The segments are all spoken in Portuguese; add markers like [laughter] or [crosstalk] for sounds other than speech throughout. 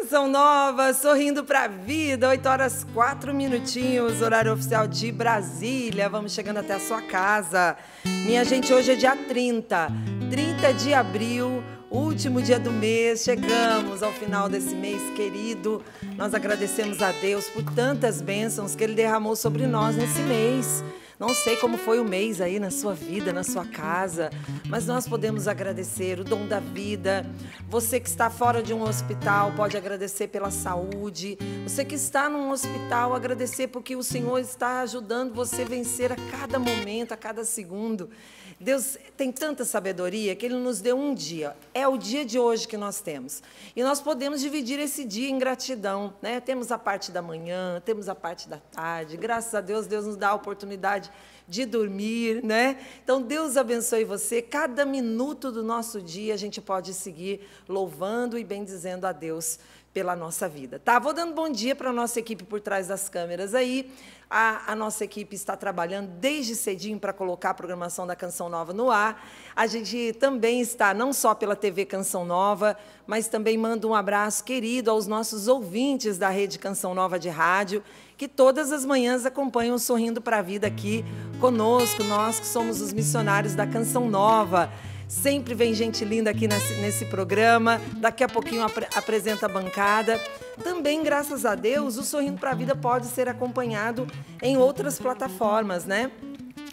Canção nova, sorrindo pra vida, 8 horas 4 minutinhos, horário oficial de Brasília. Vamos chegando até a sua casa. Minha gente, hoje é dia 30, 30 de abril, último dia do mês. Chegamos ao final desse mês querido. Nós agradecemos a Deus por tantas bênçãos que Ele derramou sobre nós nesse mês. Não sei como foi o mês aí na sua vida, na sua casa, mas nós podemos agradecer o dom da vida. Você que está fora de um hospital pode agradecer pela saúde. Você que está num hospital, agradecer porque o Senhor está ajudando você a vencer a cada momento, a cada segundo. Deus tem tanta sabedoria que Ele nos deu um dia. É o dia de hoje que nós temos. E nós podemos dividir esse dia em gratidão. Né? Temos a parte da manhã, temos a parte da tarde. Graças a Deus, Deus nos dá a oportunidade de dormir, né? Então Deus abençoe você. Cada minuto do nosso dia a gente pode seguir louvando e bendizendo a Deus pela nossa vida. Tá? Vou dando bom dia para a nossa equipe por trás das câmeras aí. A, a, nossa equipe está trabalhando desde cedinho para colocar a programação da Canção Nova no ar. A gente também está, não só pela TV Canção Nova, mas também manda um abraço querido aos nossos ouvintes da Rede Canção Nova de Rádio, que todas as manhãs acompanham Sorrindo para a Vida aqui conosco, nós que somos os missionários da Canção Nova. Sempre vem gente linda aqui nesse, nesse programa. Daqui a pouquinho ap apresenta a bancada. Também, graças a Deus, o Sorrindo para a Vida pode ser acompanhado em outras plataformas, né?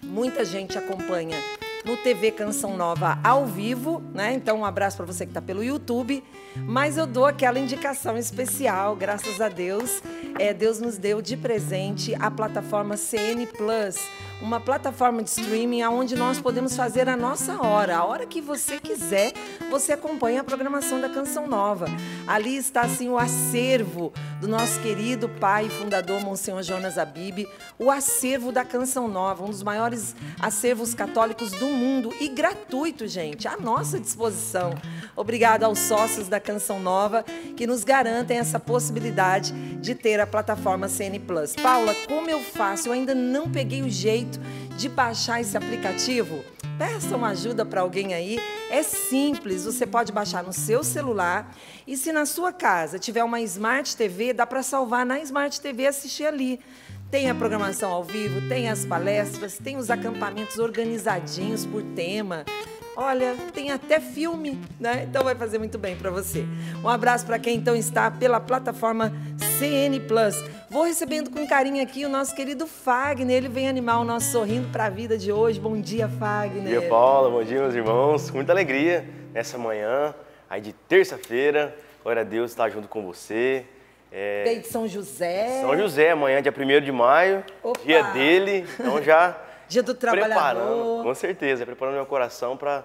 Muita gente acompanha no TV Canção Nova ao vivo, né? Então, um abraço para você que está pelo YouTube. Mas eu dou aquela indicação especial, graças a Deus. É, Deus nos deu de presente a plataforma CN Plus uma plataforma de streaming onde nós podemos fazer a nossa hora. A hora que você quiser, você acompanha a programação da Canção Nova. Ali está assim o acervo do nosso querido pai fundador Monsenhor Jonas Abib, o acervo da Canção Nova, um dos maiores acervos católicos do mundo e gratuito, gente, à nossa disposição. Obrigado aos sócios da Canção Nova que nos garantem essa possibilidade de ter a plataforma CN Plus. Paula, como eu faço? Eu ainda não peguei o jeito jeito de baixar esse aplicativo? Peça uma ajuda para alguém aí. É simples, você pode baixar no seu celular e se na sua casa tiver uma Smart TV, dá para salvar na Smart TV e assistir ali. Tem a programação ao vivo, tem as palestras, tem os acampamentos organizadinhos por tema. Olha, tem até filme, né? Então vai fazer muito bem para você. Um abraço para quem então está pela plataforma CN Plus. Vou recebendo com carinho aqui o nosso querido Fagner. Ele vem animar o nosso sorrindo para a vida de hoje. Bom dia, Fagner. Bom dia, Paula. Bom dia, meus irmãos. Com muita alegria nessa manhã, aí de terça-feira. Glória a Deus estar junto com você. É... de São José. São José, amanhã, dia 1 de maio, Opa. dia dele. Então já Dia do Trabalhador. Preparando, com certeza, preparando meu coração para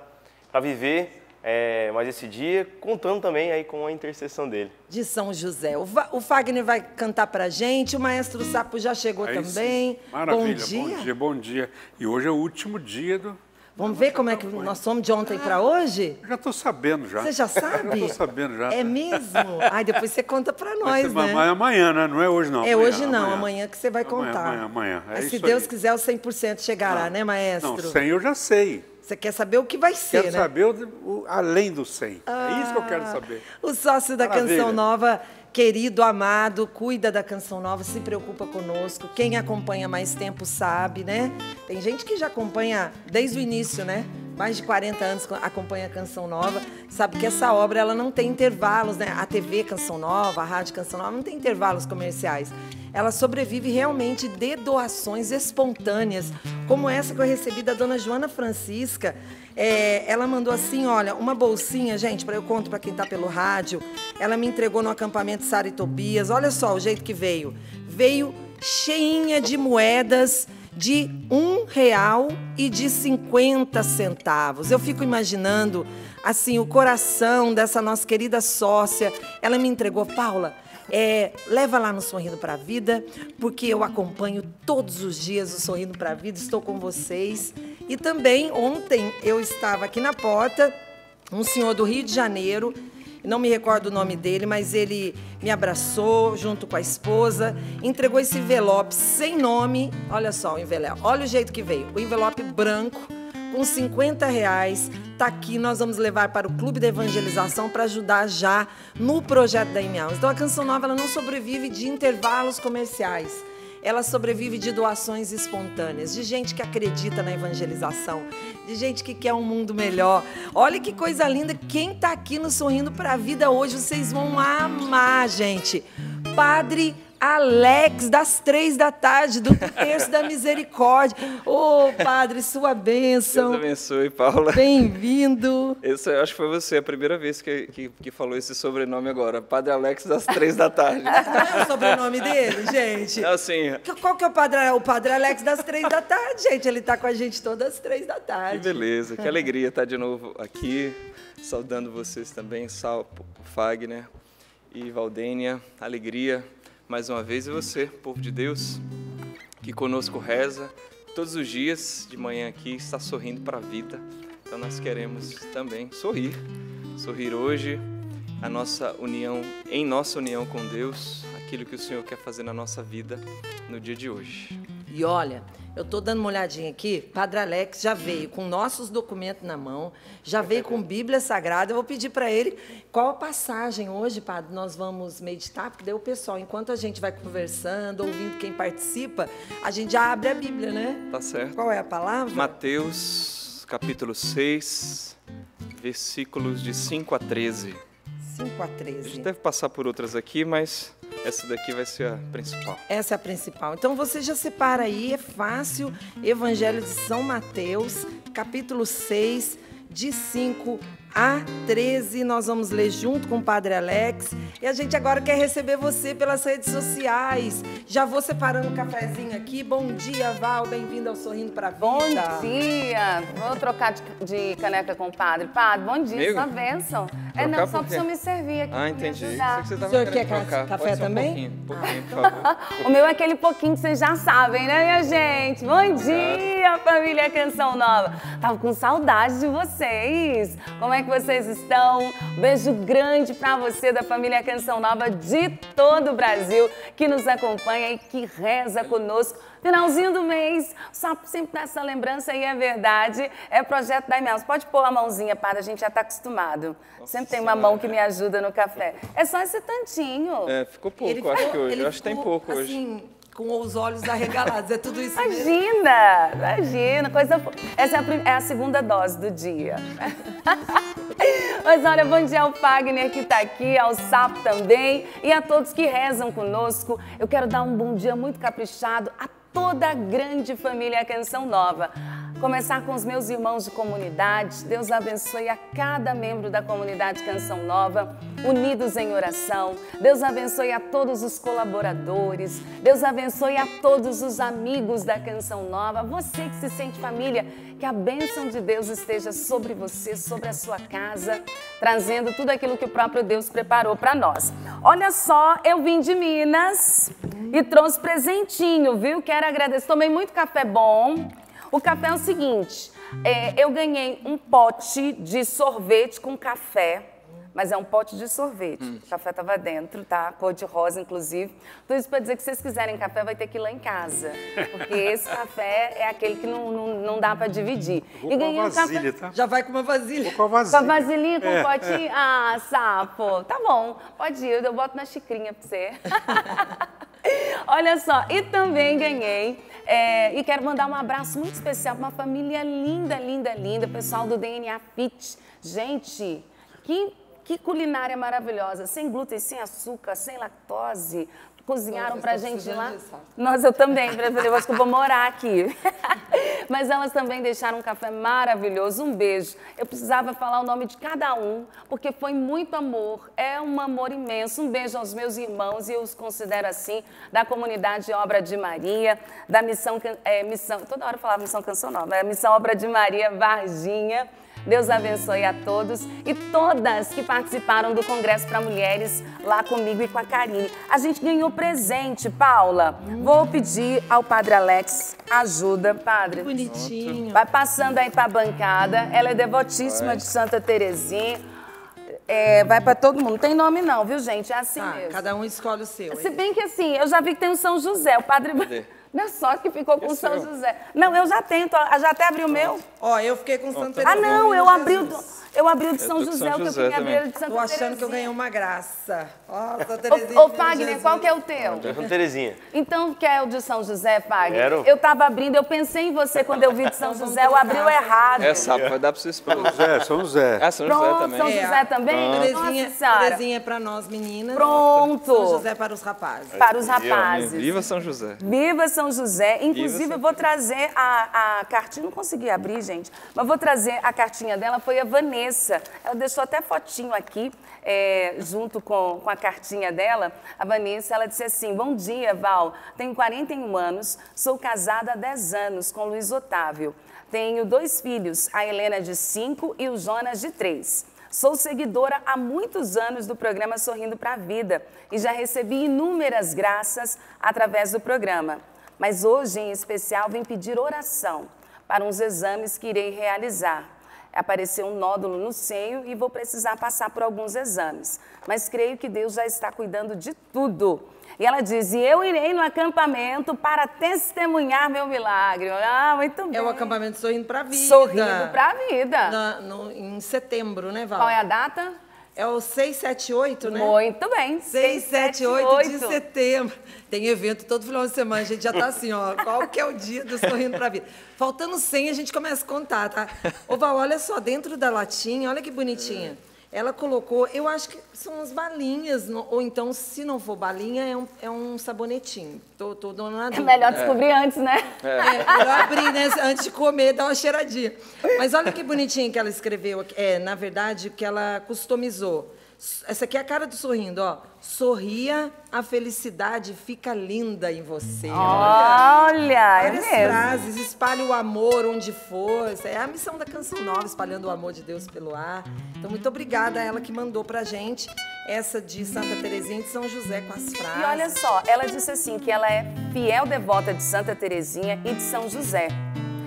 viver é, mais esse dia, contando também aí com a intercessão dele. De São José. O, o Fagner vai cantar para gente, o maestro Sapo já chegou aí também. Sim. Maravilha, bom dia. bom dia, bom dia. E hoje é o último dia do, Vamos ver como é que nós somos de ontem para hoje? Já estou sabendo já. Você já [laughs] sabe? já estou sabendo já. É mesmo? Ai, depois você conta para nós, ser, né? Mas amanhã, né? Não é hoje não. É amanhã, hoje não, amanhã, amanhã que você vai contar. Amanhã, amanhã. É se Deus aí. quiser, o 100% chegará, não. né, maestro? Não, 100 eu já sei. Você quer saber o que vai ser, quero né? saber o, o, além do 100. Ah, é isso que eu quero saber. O sócio da Maravilha. Canção Nova querido, amado, cuida da Canção Nova, se preocupa conosco. Quem acompanha mais tempo sabe, né? Tem gente que já acompanha desde o início, né? mais de 40 anos acompanha a Canção Nova, sabe que essa obra ela não tem intervalos, né? A TV Canção Nova, a Rádio Canção Nova não tem intervalos comerciais. Ela sobrevive realmente de doações espontâneas, como essa que eu recebi da dona Joana Francisca. É, ela mandou assim, olha, uma bolsinha, gente, para eu conto para quem está pelo rádio. Ela me entregou no acampamento Sara e Tobias. Olha só o jeito que veio. Veio cheinha de moedas de um real e de 50 centavos. Eu fico imaginando assim o coração dessa nossa querida sócia. Ela me entregou, Paula. É, leva lá no Sorrindo para a Vida, porque eu acompanho todos os dias o Sorrindo para a Vida, estou com vocês. E também ontem eu estava aqui na porta, um senhor do Rio de Janeiro, não me recordo o nome dele, mas ele me abraçou junto com a esposa, entregou esse envelope sem nome. Olha só o envelope, olha o jeito que veio. O envelope branco com 50 reais, tá aqui, nós vamos levar para o Clube da Evangelização para ajudar já no projeto da Imiaus. Então a Canção Nova ela não sobrevive de intervalos comerciais. Ela sobrevive de doações espontâneas, de gente que acredita na evangelização, de gente que quer um mundo melhor. Olha que coisa linda. Quem está aqui no Sorrindo para a Vida hoje, vocês vão amar, gente. Padre Alex, das três da tarde, do Terço da Misericórdia. Ô, oh, Padre, sua bênção. Deus abençoe, Paula. Bem-vindo. Esse, eu acho que foi você a primeira vez que, que, que, falou esse sobrenome agora. Padre Alex, das três da tarde. [laughs] Não é o sobrenome dele, gente? Assim. Qual que é o Padre, o padre Alex das três da tarde, gente? Ele está com a gente todas as três da tarde. Que beleza, que alegria estar de novo aqui, saudando vocês também, Sal, Fagner e Valdênia. Alegria mais uma vez e você, povo de Deus, que conosco reza todos os dias de manhã aqui, está sorrindo para a vida. Então nós queremos também sorrir, sorrir hoje, a nossa união, em nossa união com Deus, aquilo que o Senhor quer fazer na nossa vida no dia de hoje. E olha, eu estou dando uma olhadinha aqui, Padre Alex já veio com nossos documentos na mão, já veio com Bíblia Sagrada. Eu vou pedir para ele qual a passagem hoje, Padre, nós vamos meditar, porque daí o pessoal, enquanto a gente vai conversando, ouvindo quem participa, a gente já abre a Bíblia, né? Tá certo. Qual é a palavra? Mateus, capítulo 6, versículos de 5 a 13. 5 a 13. A gente deve passar por outras aqui, mas essa daqui vai ser a principal. Essa é a principal. Então você já separa aí, é fácil. Evangelho de São Mateus, capítulo 6, de 5 a 13. Nós vamos ler junto com o Padre Alex. E a gente agora quer receber você pelas redes sociais. Já vou separando o um cafezinho aqui. Bom dia, Val. Bem-vindo ao Sorrindo para a Vida. Bom dia. Vou trocar de, de, caneca com o padre. Padre, bom dia. Amigo? Sua bênção. É, não, só para o senhor me servir aqui. Ah, entendi. Você o senhor quer trocar. café também? Um pouquinho, um pouquinho, por [laughs] favor. o meu é aquele pouquinho que vocês já sabem, né, minha gente? Bom dia, família Canção Nova. Tava com saudade de vocês. Como é que vocês estão? beijo grande para você da família Canção Nova de todo o Brasil que nos acompanha e que reza conosco Finalzinho do mês, só sempre dá essa lembrança e é verdade. É projeto da Imel's. Pode pôr a mãozinha, para a gente já está acostumado. Nossa sempre tem uma mão que me ajuda no café. É só esse tantinho. É, ficou pouco, ele acho que hoje. Eu acho que tem pouco hoje. Com os olhos arregalados. É tudo isso Imagina, mesmo. imagina. Coisa... Essa é a, é a segunda dose do dia. [laughs] Mas olha, bom dia ao Fagner que está aqui, ao Sapo também e a todos que rezam conosco. Eu quero dar um bom dia muito caprichado a toda a grande família Canção Nova. Começar com os meus irmãos de comunidade. Deus abençoe a cada membro da comunidade Canção Nova, unidos em oração. Deus abençoe a todos os colaboradores. Deus abençoe a todos os amigos da Canção Nova. Você que se sente família, que a bênção de Deus esteja sobre você, sobre a sua casa, trazendo tudo aquilo que o próprio Deus preparou para nós. Olha só, eu vim de Minas e trouxe presentinho, viu? Quero agradecer. Tomei muito café bom. O café é o seguinte: é, eu ganhei um pote de sorvete com café. Mas é um pote de sorvete. Hum. O café estava dentro, tá? Cor de rosa, inclusive. Tudo isso para dizer que se vocês quiserem café, vai ter que ir lá em casa. Porque [laughs] esse café é aquele que não, não, não dá para dividir. Vou e ganhei um vasilha, café... tá? Já vai com uma vasilha. Vou com a vasilha. Com a vasilhinha, com é. o potinho? [laughs] Ah, sapo. Tá bom, pode ir. Eu boto na xicrinha para você. [laughs] Olha só, e também ganhei, é, e quero mandar um abraço muito especial para uma família linda, linda, linda, pessoal do DNA Fit. Gente, que, que culinária maravilhosa, sem glúten, sem açúcar, sem lactose, cozinharam pra gente lá. Nós, eu também, eu acho que eu vou morar aqui. [laughs] Mas elas também deixaram um café maravilhoso. Um beijo. Eu precisava falar o nome de cada um, porque foi muito amor. É um amor imenso. Um beijo aos meus irmãos, e eu os considero assim, da comunidade Obra de Maria, da missão, é, missão toda hora eu falava missão Canção Nova, é missão Obra de Maria Varginha. Deus abençoe a todos e todas que participaram do Congresso para Mulheres lá comigo e com a Karine. A gente ganhou presente, Paula. Vou pedir ao Padre Alex ajuda, Padre. Bonitinho. Vai passando aí para a bancada. Ela é devotíssima vai. de Santa Terezinha. É, vai para todo mundo. Tem nome não, viu, gente? É assim ah, mesmo. Cada um escolhe o seu. Se bem que assim, eu já vi que tem o São José, o Padre... Minha sorte que ficou com E São seu? José. Não, eu já tenho, tô- já até abri o meu. Ó, eu fiquei com Santa Ah, Terezinha. não, eu abri o, eu abri o de São José, São o que eu José queria abrir o de Santa Tô achando que eu Terezinha. ganhei uma graça. Ó, Santa Terezinha. Ô, Fagner, qual que é o teu? Santa Terezinha. Então, quer o de São José, Fagner? Quero. Eu tava abrindo, eu pensei em você quando eu vi de São [laughs] José, eu abri o errado. É, sapo, vai dar para sua esposa. Zé, São Zé. Ah, São José Pronto, também. São É. José também? Terezinha. Terezinha é pra nós meninas. Pronto. São José para os rapazes. Para os ó, rapazes. Viva São José. Viva São José. Inclusive, São eu vou trazer a, a cartinha. Não consegui abrir, gente. Mas vou trazer a cartinha dela. Foi a Vanessa. Ela deixou até fotinho aqui, é, junto com, com a cartinha dela. A Vanessa, ela disse assim: Bom dia, Val. Tenho 41 anos. Sou casada há 10 anos com Luiz Otávio. Tenho dois filhos, a Helena de 5 e o Jonas de 3. Sou seguidora há muitos anos do programa Sorrindo para a Vida e já recebi inúmeras graças através do programa. Mas hoje, em especial, vim pedir oração para uns exames que irei realizar. Apareceu um nódulo no seio e vou precisar passar por alguns exames. Mas creio que Deus já está cuidando de tudo. E ela diz: e eu irei no acampamento para testemunhar meu milagre. Ah, muito bem. É o acampamento Sorrindo pra Vida. Sorrindo para a vida. Na- no- em setembro, né, Val? Qual é a data? É o 678, né? Muito bem. 6, 7, 8 de setembro. Tem evento todo final de semana. A gente já tá assim, ó. Qual que é o dia do Sorrindo pra Vida? Faltando 100, a gente começa a contar, tá? Ô, Val, olha só, dentro da latinha, olha que bonitinha. Ela colocou, eu acho que são umas balinhas, ou então, se não for balinha, é um, é um sabonetinho. Tô, tô dando na É dúvida. melhor descobrir antes, né? É, melhor abrir, né? Antes de comer, dar uma cheiradinha. Mas olha que bonitinho que ela escreveu. aqui. É, na verdade, que ela customizou. Essa aqui é a cara do sorrindo, ó. Sorria, a felicidade fica linda em você. Olha, é Várias mesmo. frases, espalhe o amor onde for. Essa é a missão da Canção Nova, espalhando o amor de Deus pelo ar. Então, muito obrigada a ela que mandou pra gente essa de Santa Terezinha de São José com as frases. E olha só, ela disse assim que ela é fiel devota de Santa Terezinha e de São José.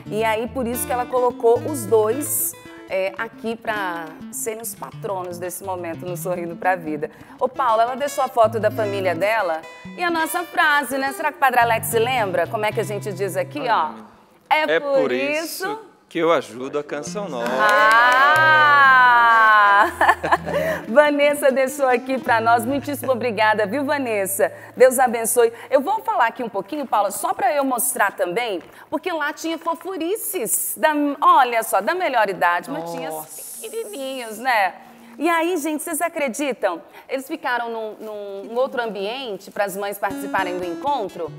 E aí por isso que ela colocou os dois é, aqui para serem os patronos desse momento no Sorrindo para a Vida. Ô Paula, ela deixou a foto da família dela e a nossa frase, né? Será que o Padre Alex se lembra como é que a gente diz aqui, ó? É por isso que eu ajudo a Canção Nova. Ah! [laughs] Vanessa deixou aqui para nós. Muitíssimo obrigada, viu, Vanessa? Deus abençoe. Eu vou falar aqui um pouquinho, Paula, só para eu mostrar também, porque lá tinha fofurices. Da, olha só, da melhor idade, mas tinha os pequenininhos, né? E aí, gente, vocês acreditam? Eles ficaram num- num outro ambiente para as mães participarem do encontro.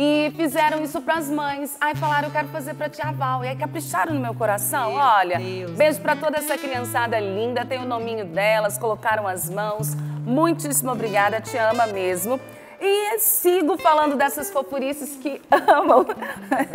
E fizeram isso para as mães. Aí falaram, eu quero fazer para tia Val. E aí capricharam no meu coração. Meu Olha, Deus. beijo para toda essa criançada linda. Tem o nominho delas, colocaram as mãos. Muitíssimo obrigada, te ama mesmo. E sigo falando dessas fofurices que [laughs] amam.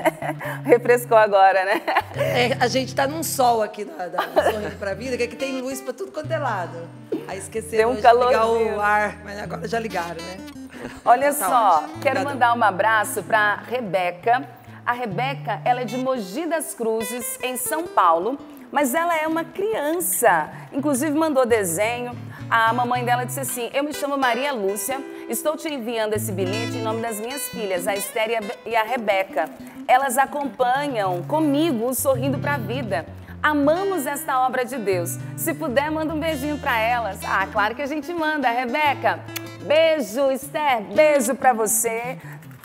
[laughs] Refrescou agora, né? É, a gente tá num sol aqui da, da do Sorrindo pra Vida, que aqui tem luz pra tudo quanto é lado. Aí esqueceram um de ligar o ar, mas agora já ligaram, né? Olha Tá só, quero mandar um abraço para Rebeca. A Rebeca, ela é de Mogi das Cruzes, em São Paulo, mas ela é uma criança. Inclusive mandou desenho. A mamãe dela disse assim: Eu me chamo Maria Lúcia, estou te enviando esse bilhete em nome das minhas filhas, a Esther e a Be- e a Rebeca. Elas acompanham comigo o Sorrindo para a Vida. Amamos esta obra de Deus. Se puder, manda um beijinho para elas. Ah, claro que a gente manda, Rebeca. Beijo, Esther. Beijo para você.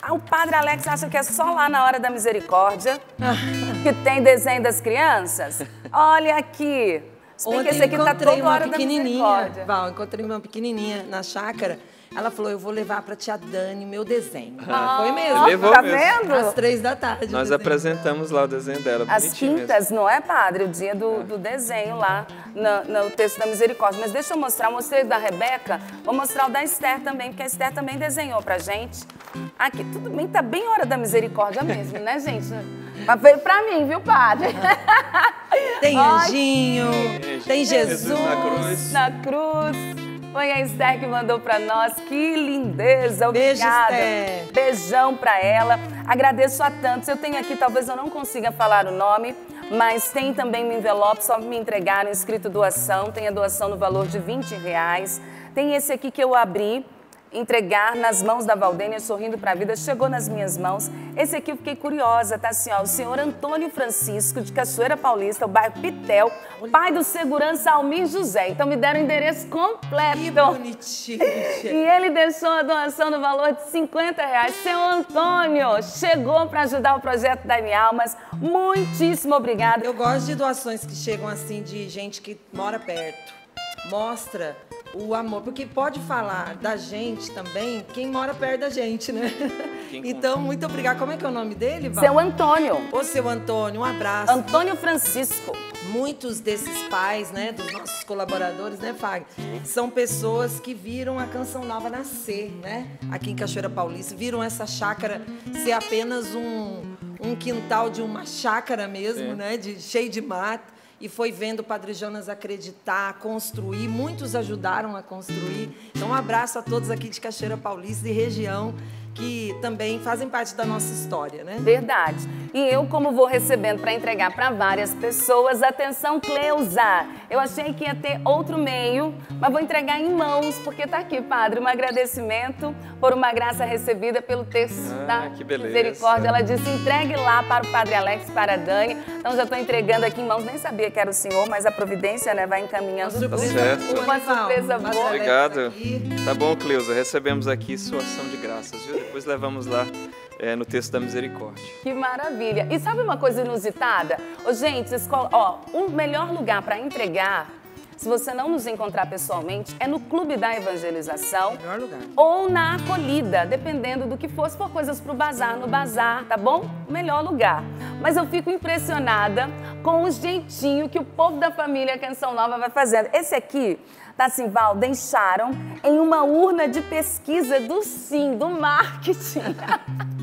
Ah, o Padre Alex acha que é só lá na hora da misericórdia que tem desenho das crianças? Olha aqui. Que esse aqui tá encontrei toda uma pequenininha. Val, encontrei uma pequenininha na chácara. Ela falou, eu vou levar pra tia Dani o meu desenho. Foi mesmo. Levou tá mesmo. vendo? Às três da tarde. Nós apresentamos lá o desenho dela, As bonitinho mesmo. quintas, não é, padre? O dia do, do desenho lá no, no texto da misericórdia. Mas deixa eu mostrar, eu mostrei o da Rebeca, vou mostrar o da Esther também, porque a Esther também desenhou pra gente. Aqui, tudo bem, tá bem hora da misericórdia mesmo, né, gente? Mas veio pra mim, viu, padre? Tem anjinho, tem Jesus. Jesus na cruz. Na cruz. Foi a Esther que mandou pra nós. Que lindeza, Beijo, obrigada. Esther. Beijão pra ela. Agradeço a tantos. Eu tenho aqui, talvez eu não consiga falar o nome, mas tem também um envelope, só me entregaram escrito doação. Tem a doação no valor de 20 reais. Tem esse aqui que eu abri. Entregar nas mãos da Valdênia, sorrindo para a vida, chegou nas minhas mãos. Esse aqui eu fiquei curiosa, tá assim, ó, o senhor Antônio Francisco, de Cachoeira Paulista, o bairro Pitel, pai do segurança Almir José. Então me deram o endereço completo. Que bonitinho. E ele deixou a doação no valor de 50 reais. Seu Antônio chegou para ajudar o projeto Dani Almas. Muitíssimo obrigada. Eu gosto de doações que chegam assim de gente que mora perto. Mostra o amor, porque pode falar da gente também quem mora perto da gente, né? [laughs] Então, muito obrigada. Como é que é o nome dele, Val? Seu Antônio. Ô, seu Antônio, um abraço. Antônio Francisco. Muitos desses pais, né, dos nossos colaboradores, né, Fag, são pessoas que viram a Canção Nova nascer, né, aqui em Cachoeira Paulista, viram essa chácara ser apenas um, um quintal de uma chácara mesmo, Sim. né, de, cheio de mato, e foi vendo o Padre Jonas acreditar, construir, muitos ajudaram a construir. Então, um abraço a todos aqui de Cachoeira Paulista e região, que também fazem parte da nossa história, né? Verdade. E eu, como vou recebendo para entregar para várias pessoas, atenção, Cleusa. Eu achei que ia ter outro meio, mas vou entregar em mãos, porque tá aqui, Padre, um agradecimento por uma graça recebida pelo texto Ah, da que beleza. Misericórdia. Ela disse: entregue lá para o Padre Alex, para a Dani. Então já estou entregando aqui em mãos. Nem sabia que era o senhor, mas a providência né, vai encaminhando Uma tudo. certo. Uma surpresa boa. Obrigado. aqui. Tá bom, Cleusa, recebemos aqui sua ação de graças, viu? Depois levamos lá é, no texto da misericórdia. Que maravilha! E sabe uma coisa inusitada? Ô, gente, colo- ó, o melhor lugar para entregar, se você não nos encontrar pessoalmente, é no Clube da Evangelização Melhor lugar. ou na acolhida, dependendo do que for. Se for coisas para o bazar, no bazar, tá bom? Melhor lugar. Mas eu fico impressionada com o jeitinho que o povo da família Canção Nova vai fazendo. Esse aqui, tá assim, Val, deixaram em uma urna de pesquisa do SIM, do marketing. [laughs]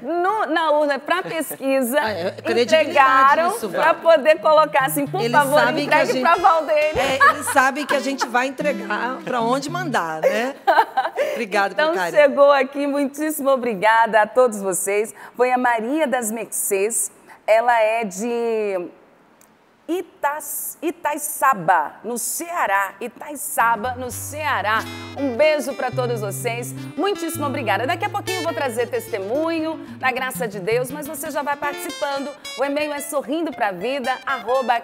No- na urna para pesquisa, Ah, é entregaram para poder colocar assim, por Eles favor, entregue para Valdênia. É, eles sabem que a gente vai entregar para onde mandar, né? [laughs] Obrigado Então chegou aqui, muitíssimo obrigada a todos vocês. Foi a Maria das Mercês, ela é de Itas, Itaiçaba, no Ceará. Itaiçaba, no Ceará. Um beijo para todos vocês. Muitíssimo obrigada. Daqui a pouquinho eu vou trazer testemunho, na graça de Deus, mas você já vai participando. O e-mail é sorrindo vida, arroba.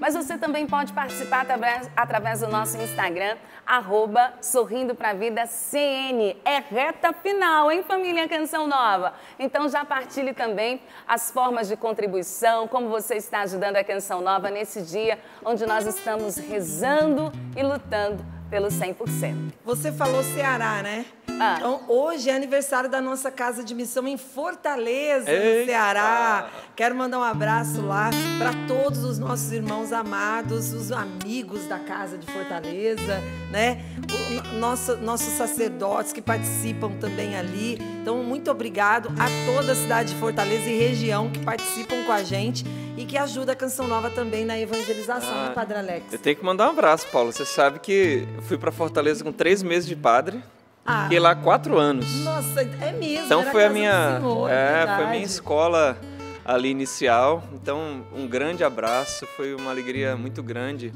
Mas você também pode participar através, através do nosso Instagram, arroba sorrindo pra vida CN. É reta final, hein, família Canção Nova? Então já partilhe também as formas de contribuição, como você está ajudando a Canção Nova nesse dia onde nós estamos rezando e lutando pelo 100%. Você falou Ceará, né? Ah. Então, hoje é aniversário da nossa casa de missão em Fortaleza, no Eita! Ceará. Quero mandar um abraço lá para todos os nossos irmãos amados, os amigos da casa de Fortaleza, né? O, no- nosso, nossos sacerdotes que participam também ali. Então, muito obrigado a toda a cidade de Fortaleza e região que participam com a gente e que ajuda a Canção Nova também na evangelização, Ah, né, Padre Alex? Eu tenho que mandar um abraço, Paulo. Você sabe que eu fui para Fortaleza com três meses de padre, Ah. fiquei lá quatro anos. Nossa, é mesmo. Então foi a minha, Senhor, é, foi a minha escola ali inicial. Então um grande abraço, foi uma alegria muito grande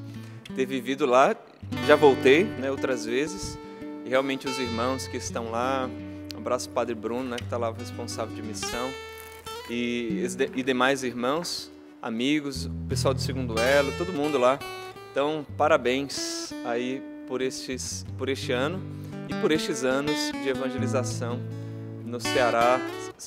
ter vivido lá. Já voltei, né, outras vezes. E realmente os irmãos que estão lá, um abraço ao Padre Bruno, né, que está lá responsável de missão, e, e demais irmãos, amigos, pessoal do segundo elo, todo mundo lá. Então parabéns aí por estes, por este ano e por estes anos de evangelização no Ceará,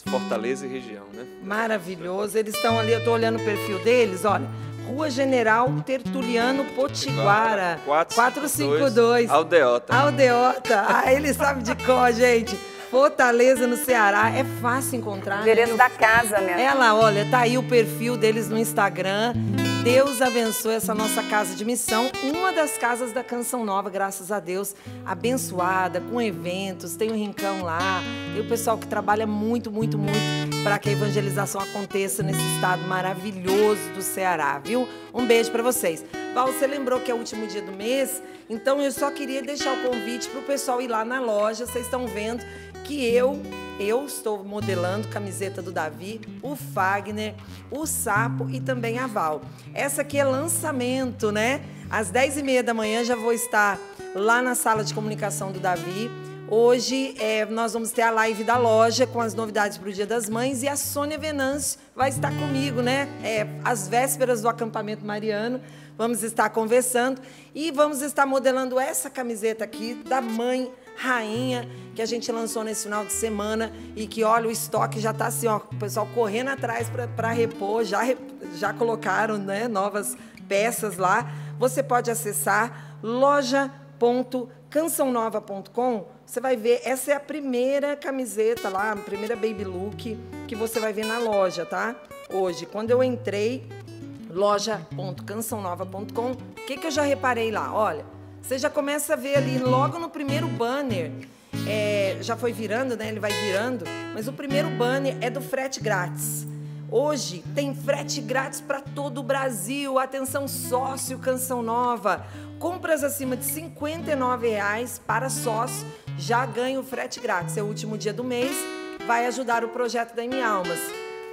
Fortaleza e região, né? Maravilhoso. Eles estão ali, eu estou olhando o perfil deles, olha. Rua General Tertuliano Potiguara. 452. Aldeota. Aldeota. [laughs] Ah, ele sabe de cor, gente. Fortaleza, no Ceará. É fácil encontrar. né? Endereço da casa, minha Ela, olha, tá aí o perfil deles no Instagram. Deus abençoe essa nossa casa de missão, uma das casas da Canção Nova, graças a Deus, abençoada, com eventos, tem o Rincão lá, tem o pessoal que trabalha muito, muito, muito para que a evangelização aconteça nesse estado maravilhoso do Ceará, viu? Um beijo para vocês. Val, você lembrou que é o último dia do mês, então eu só queria deixar o convite para o pessoal ir lá na loja, vocês estão vendo que eu eu estou modelando camiseta do Davi, o Fagner, o Sapo e também a Val. Essa aqui é lançamento, né? Às 10h30 da manhã já vou estar lá na sala de comunicação do Davi. Hoje é, nós vamos ter a live da loja com as novidades para o Dia das Mães e a Sônia Venâncio vai estar comigo, né? É, às vésperas do acampamento mariano. Vamos estar conversando e vamos estar modelando essa camiseta aqui da mãe rainha que a gente lançou nesse final de semana e que, olha, o estoque já está assim, ó, o pessoal correndo atrás para repor, já, já colocaram né, novas peças lá. Você pode acessar loja.cançãonova.com você vai ver, essa é a primeira camiseta lá, a primeira baby look que você vai ver na loja, tá? Hoje, quando eu entrei, loja.cançãonova.com, o que, que eu já reparei lá? Olha, você já começa a ver ali logo no primeiro banner, é, já foi virando, né? Ele vai virando, mas o primeiro banner é do frete grátis. Hoje tem frete grátis para todo o Brasil. Atenção sócio Canção Nova. Compras acima de R$ 59,00 para sócio já ganha o frete grátis. É o último dia do mês. Vai ajudar o projeto da M Almas.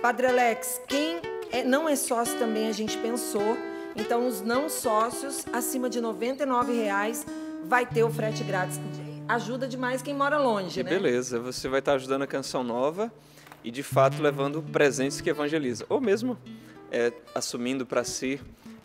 Padre Alex, quem é, não é sócio também a gente pensou. Então os não sócios acima de R$ 99,00 vai ter o frete grátis. Ajuda demais quem mora longe, que né? Beleza, você vai estar ajudando a Canção Nova e de fato levando presentes que evangelizam, ou mesmo é, assumindo para si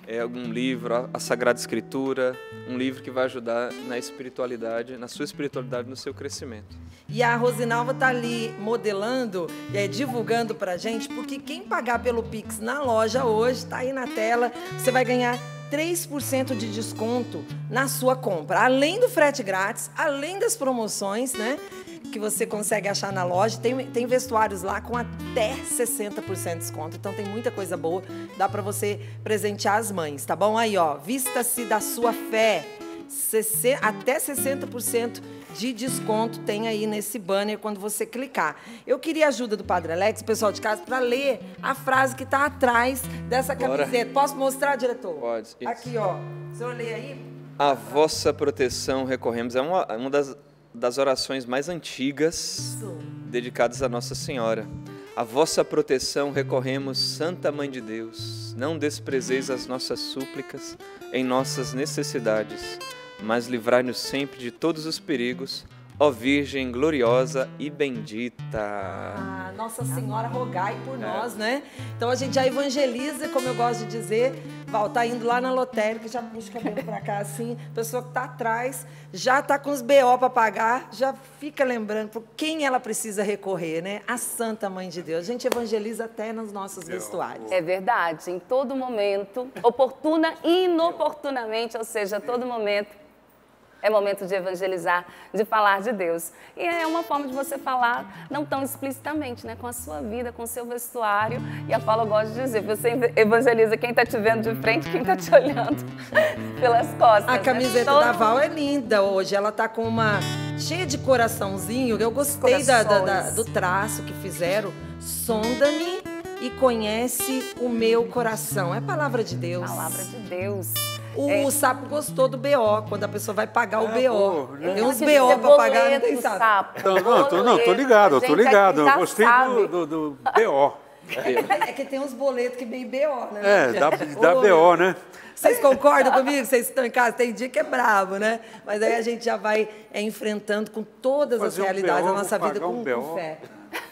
é, algum livro, a, Sagrada Escritura, um livro que vai ajudar na espiritualidade, na sua espiritualidade, no seu crescimento. E a Rosinalva está ali modelando e é, divulgando para gente, porque quem pagar pelo Pix na loja hoje, está aí na tela, você vai ganhar 3% de desconto na sua compra. Além do frete grátis, além das promoções, né? Que você consegue achar na loja. Tem, tem vestuários lá com até 60% de desconto. Então tem muita coisa boa. Dá para você presentear as mães, tá bom? Aí, ó, vista-se da sua fé. Até 60% de desconto tem aí nesse banner quando você clicar. Eu queria a ajuda do Padre Alex, pessoal de casa, para ler a frase que está atrás dessa Bora. camiseta. Posso mostrar, diretor? Pode. Isso. Aqui, ó. O senhor lê aí? A vossa proteção recorremos. É uma, uma das das orações mais antigas dedicadas a Nossa Senhora. A vossa proteção recorremos, Santa Mãe de Deus. Não desprezeis as nossas súplicas em nossas necessidades, mas livrai-nos sempre de todos os perigos Ó Virgem gloriosa e bendita. Ah, Nossa Senhora, rogai por é. nós, né? Então a gente já evangeliza, como eu gosto de dizer. Val, tá indo lá na lotérica, já puxa o cabelo pra cá assim. A pessoa que tá atrás já tá com os BO para pagar, já fica lembrando por quem ela precisa recorrer, né? A Santa Mãe de Deus. A gente evangeliza até nos nossos vestuários. É verdade, em todo momento, oportuna e inoportunamente, ou seja, a todo momento é momento de evangelizar, de falar de Deus. E é uma forma de você falar, não tão explicitamente, né? com a sua vida, com o seu vestuário. E a Paula gosta de dizer: você evangeliza quem está te vendo de frente, quem está te olhando [laughs] pelas costas. A né? camiseta da Val é linda hoje. Ela tá com uma cheia de coraçãozinho. Eu gostei da, da, da, do traço que fizeram. Sonda-me e conhece o meu coração. É palavra de Deus. Palavra de Deus. O é. sapo gostou do BO, quando a pessoa vai pagar o BO. Pô, né? Tem uns BO para pagar, não tem sapo. sapo. Não, não, tô, não, tô ligado, eu tô ligado. Eu gostei do, do, do BO. É que tem uns boletos que vem BO, né? É, dá, dá BO, né? Vocês concordam comigo? Vocês estão em casa? Tem dia que é bravo, né? Mas aí a gente já vai é, enfrentando com todas Fazer as realidades um da nossa vida um com, com fé.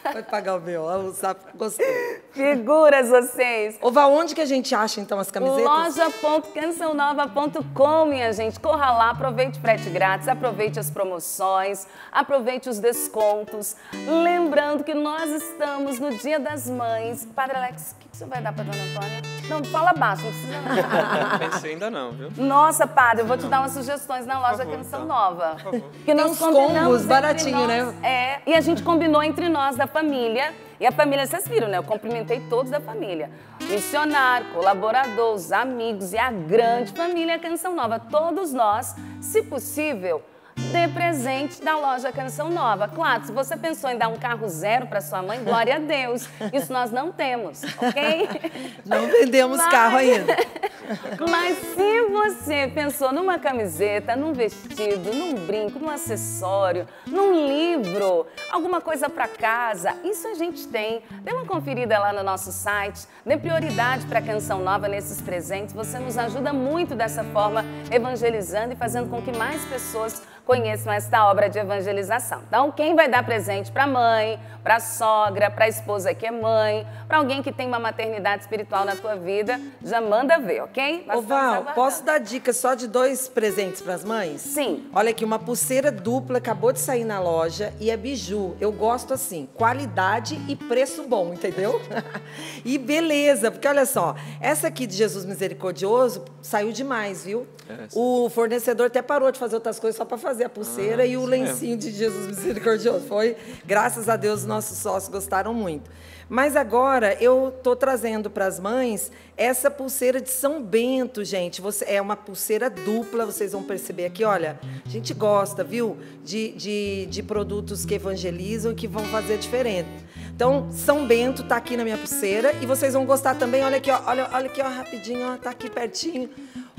Vai pagar o meu, o sapo gostou. Figuras vocês. Ova, onde que a gente acha então as camisetas? Loja.cançãonova.com, minha gente. Corra lá, aproveite frete grátis, aproveite as promoções, aproveite os descontos. Lembrando que nós estamos no Dia das Mães. Padre Alex, você vai dar para Dona Antônia? Não, fala baixo, não precisa não. [laughs] Pensei ainda não, viu? Nossa, padre, eu vou te dar umas sugestões na loja favor, Canção então. Nova. Por favor. [laughs] Que nós uns combos baratinho, né? É, e a gente combinou entre nós da família. E a família, vocês viram, né? Eu cumprimentei todos da família. Missionário, colaborador, os amigos e a grande família Canção Nova. Todos nós, se possível, dê presente da loja Canção Nova. Claro, se você pensou em dar um carro zero para sua mãe, glória a Deus. Isso nós não temos, ok? [laughs] Não vendemos Mas... carro ainda. [laughs] Mas se você pensou numa camiseta, num vestido, num brinco, num acessório, num livro, alguma coisa para casa, isso a gente tem. Dê uma conferida lá no nosso site, dê prioridade para Canção Nova nesses presentes. Você nos ajuda muito dessa forma, evangelizando e fazendo com que mais pessoas conheçam esta obra de evangelização. Então, quem vai dar presente para a mãe, para a sogra, para a esposa que é mãe, para alguém que tem uma maternidade espiritual na tua vida, já manda ver, ok? Nós Ô Val, posso dar dica só de dois presentes para as mães? Sim. Olha aqui, uma pulseira dupla acabou de sair na loja e é biju. Eu gosto assim, qualidade e preço bom, entendeu? [laughs] e beleza, porque olha só, essa aqui de Jesus Misericordioso saiu demais, viu? É, o fornecedor até parou de fazer outras coisas só para fazer a pulseira ah, e o lencinho é. de Jesus Misericordioso. Foi, graças a Deus, os nossos sócios gostaram muito. Mas agora eu estou trazendo para as mães essa pulseira de São Bento, gente. Você, é uma pulseira dupla, vocês vão perceber aqui. Olha, a gente gosta, viu, de, de, de produtos que evangelizam e que vão fazer diferente. Então, São Bento está aqui na minha pulseira e vocês vão gostar também. Olha aqui, ó, olha, olha aqui, ó, rapidinho, ó, tá aqui pertinho.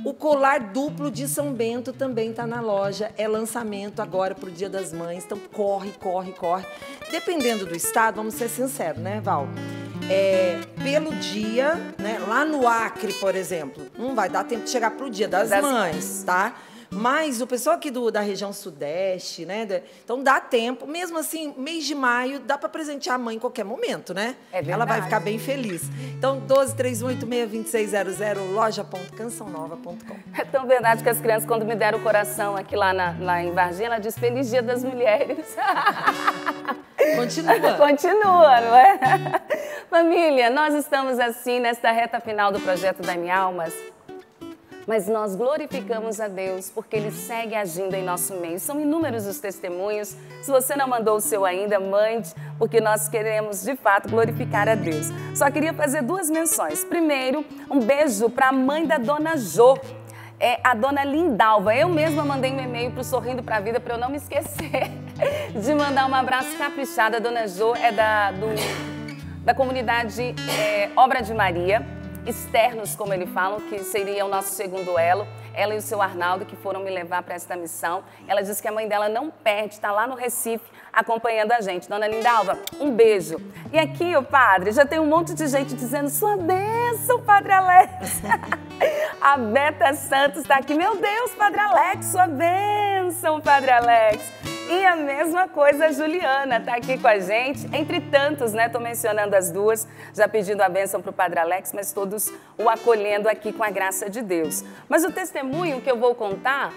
O colar duplo de São Bento também está na loja. É lançamento agora para o Dia das Mães. Então corre, corre, corre. Dependendo do estado, vamos ser sinceros, né, Val? É, pelo dia, né? Lá no Acre, por exemplo, não vai dar tempo de chegar para o Dia das, das mães, tá? Mas o pessoal aqui do, da região sudeste, né? Então dá tempo, mesmo assim, mês de maio, dá para presentear a mãe em qualquer momento, né? É verdade. Ela vai ficar bem feliz. Então, 1231862600, loja.cançãonova.com. É tão verdade que as crianças, quando me deram o coração aqui lá, na, lá em Varginha, ela diz Feliz Dia das Mulheres. [laughs] Continua. [laughs] Continua, não é? Família, nós estamos assim nesta reta final do projeto da Minha Almas mas nós glorificamos a Deus porque Ele segue agindo em nosso meio. São inúmeros os testemunhos. Se você não mandou o seu ainda, mande, porque nós queremos de fato glorificar a Deus. Só queria fazer duas menções. Primeiro, um beijo para a mãe da dona Jo é a dona Lindalva. Eu mesma mandei um e-mail para o Sorrindo para a Vida para eu não me esquecer [laughs] de mandar um abraço caprichado. A dona Jo é da, do, da comunidade é, Obra de Maria externos, como ele fala, que seria o nosso segundo elo. Ela e o seu Arnaldo que foram me levar para esta missão. Ela disse que a mãe dela não perde, está lá no Recife acompanhando a gente. Dona Lindalva, um beijo. E aqui, o padre, já tem um monte de gente dizendo sua bênção, Padre Alex. [laughs] a Beta Santos está aqui. Meu Deus, Padre Alex, sua bênção, Padre Alex. E a mesma coisa a Juliana está aqui com a gente. Entre tantos, né? Estou mencionando as duas, já pedindo a bênção para o Padre Alex, mas todos o acolhendo aqui com a graça de Deus. Mas o testemunho que eu vou contar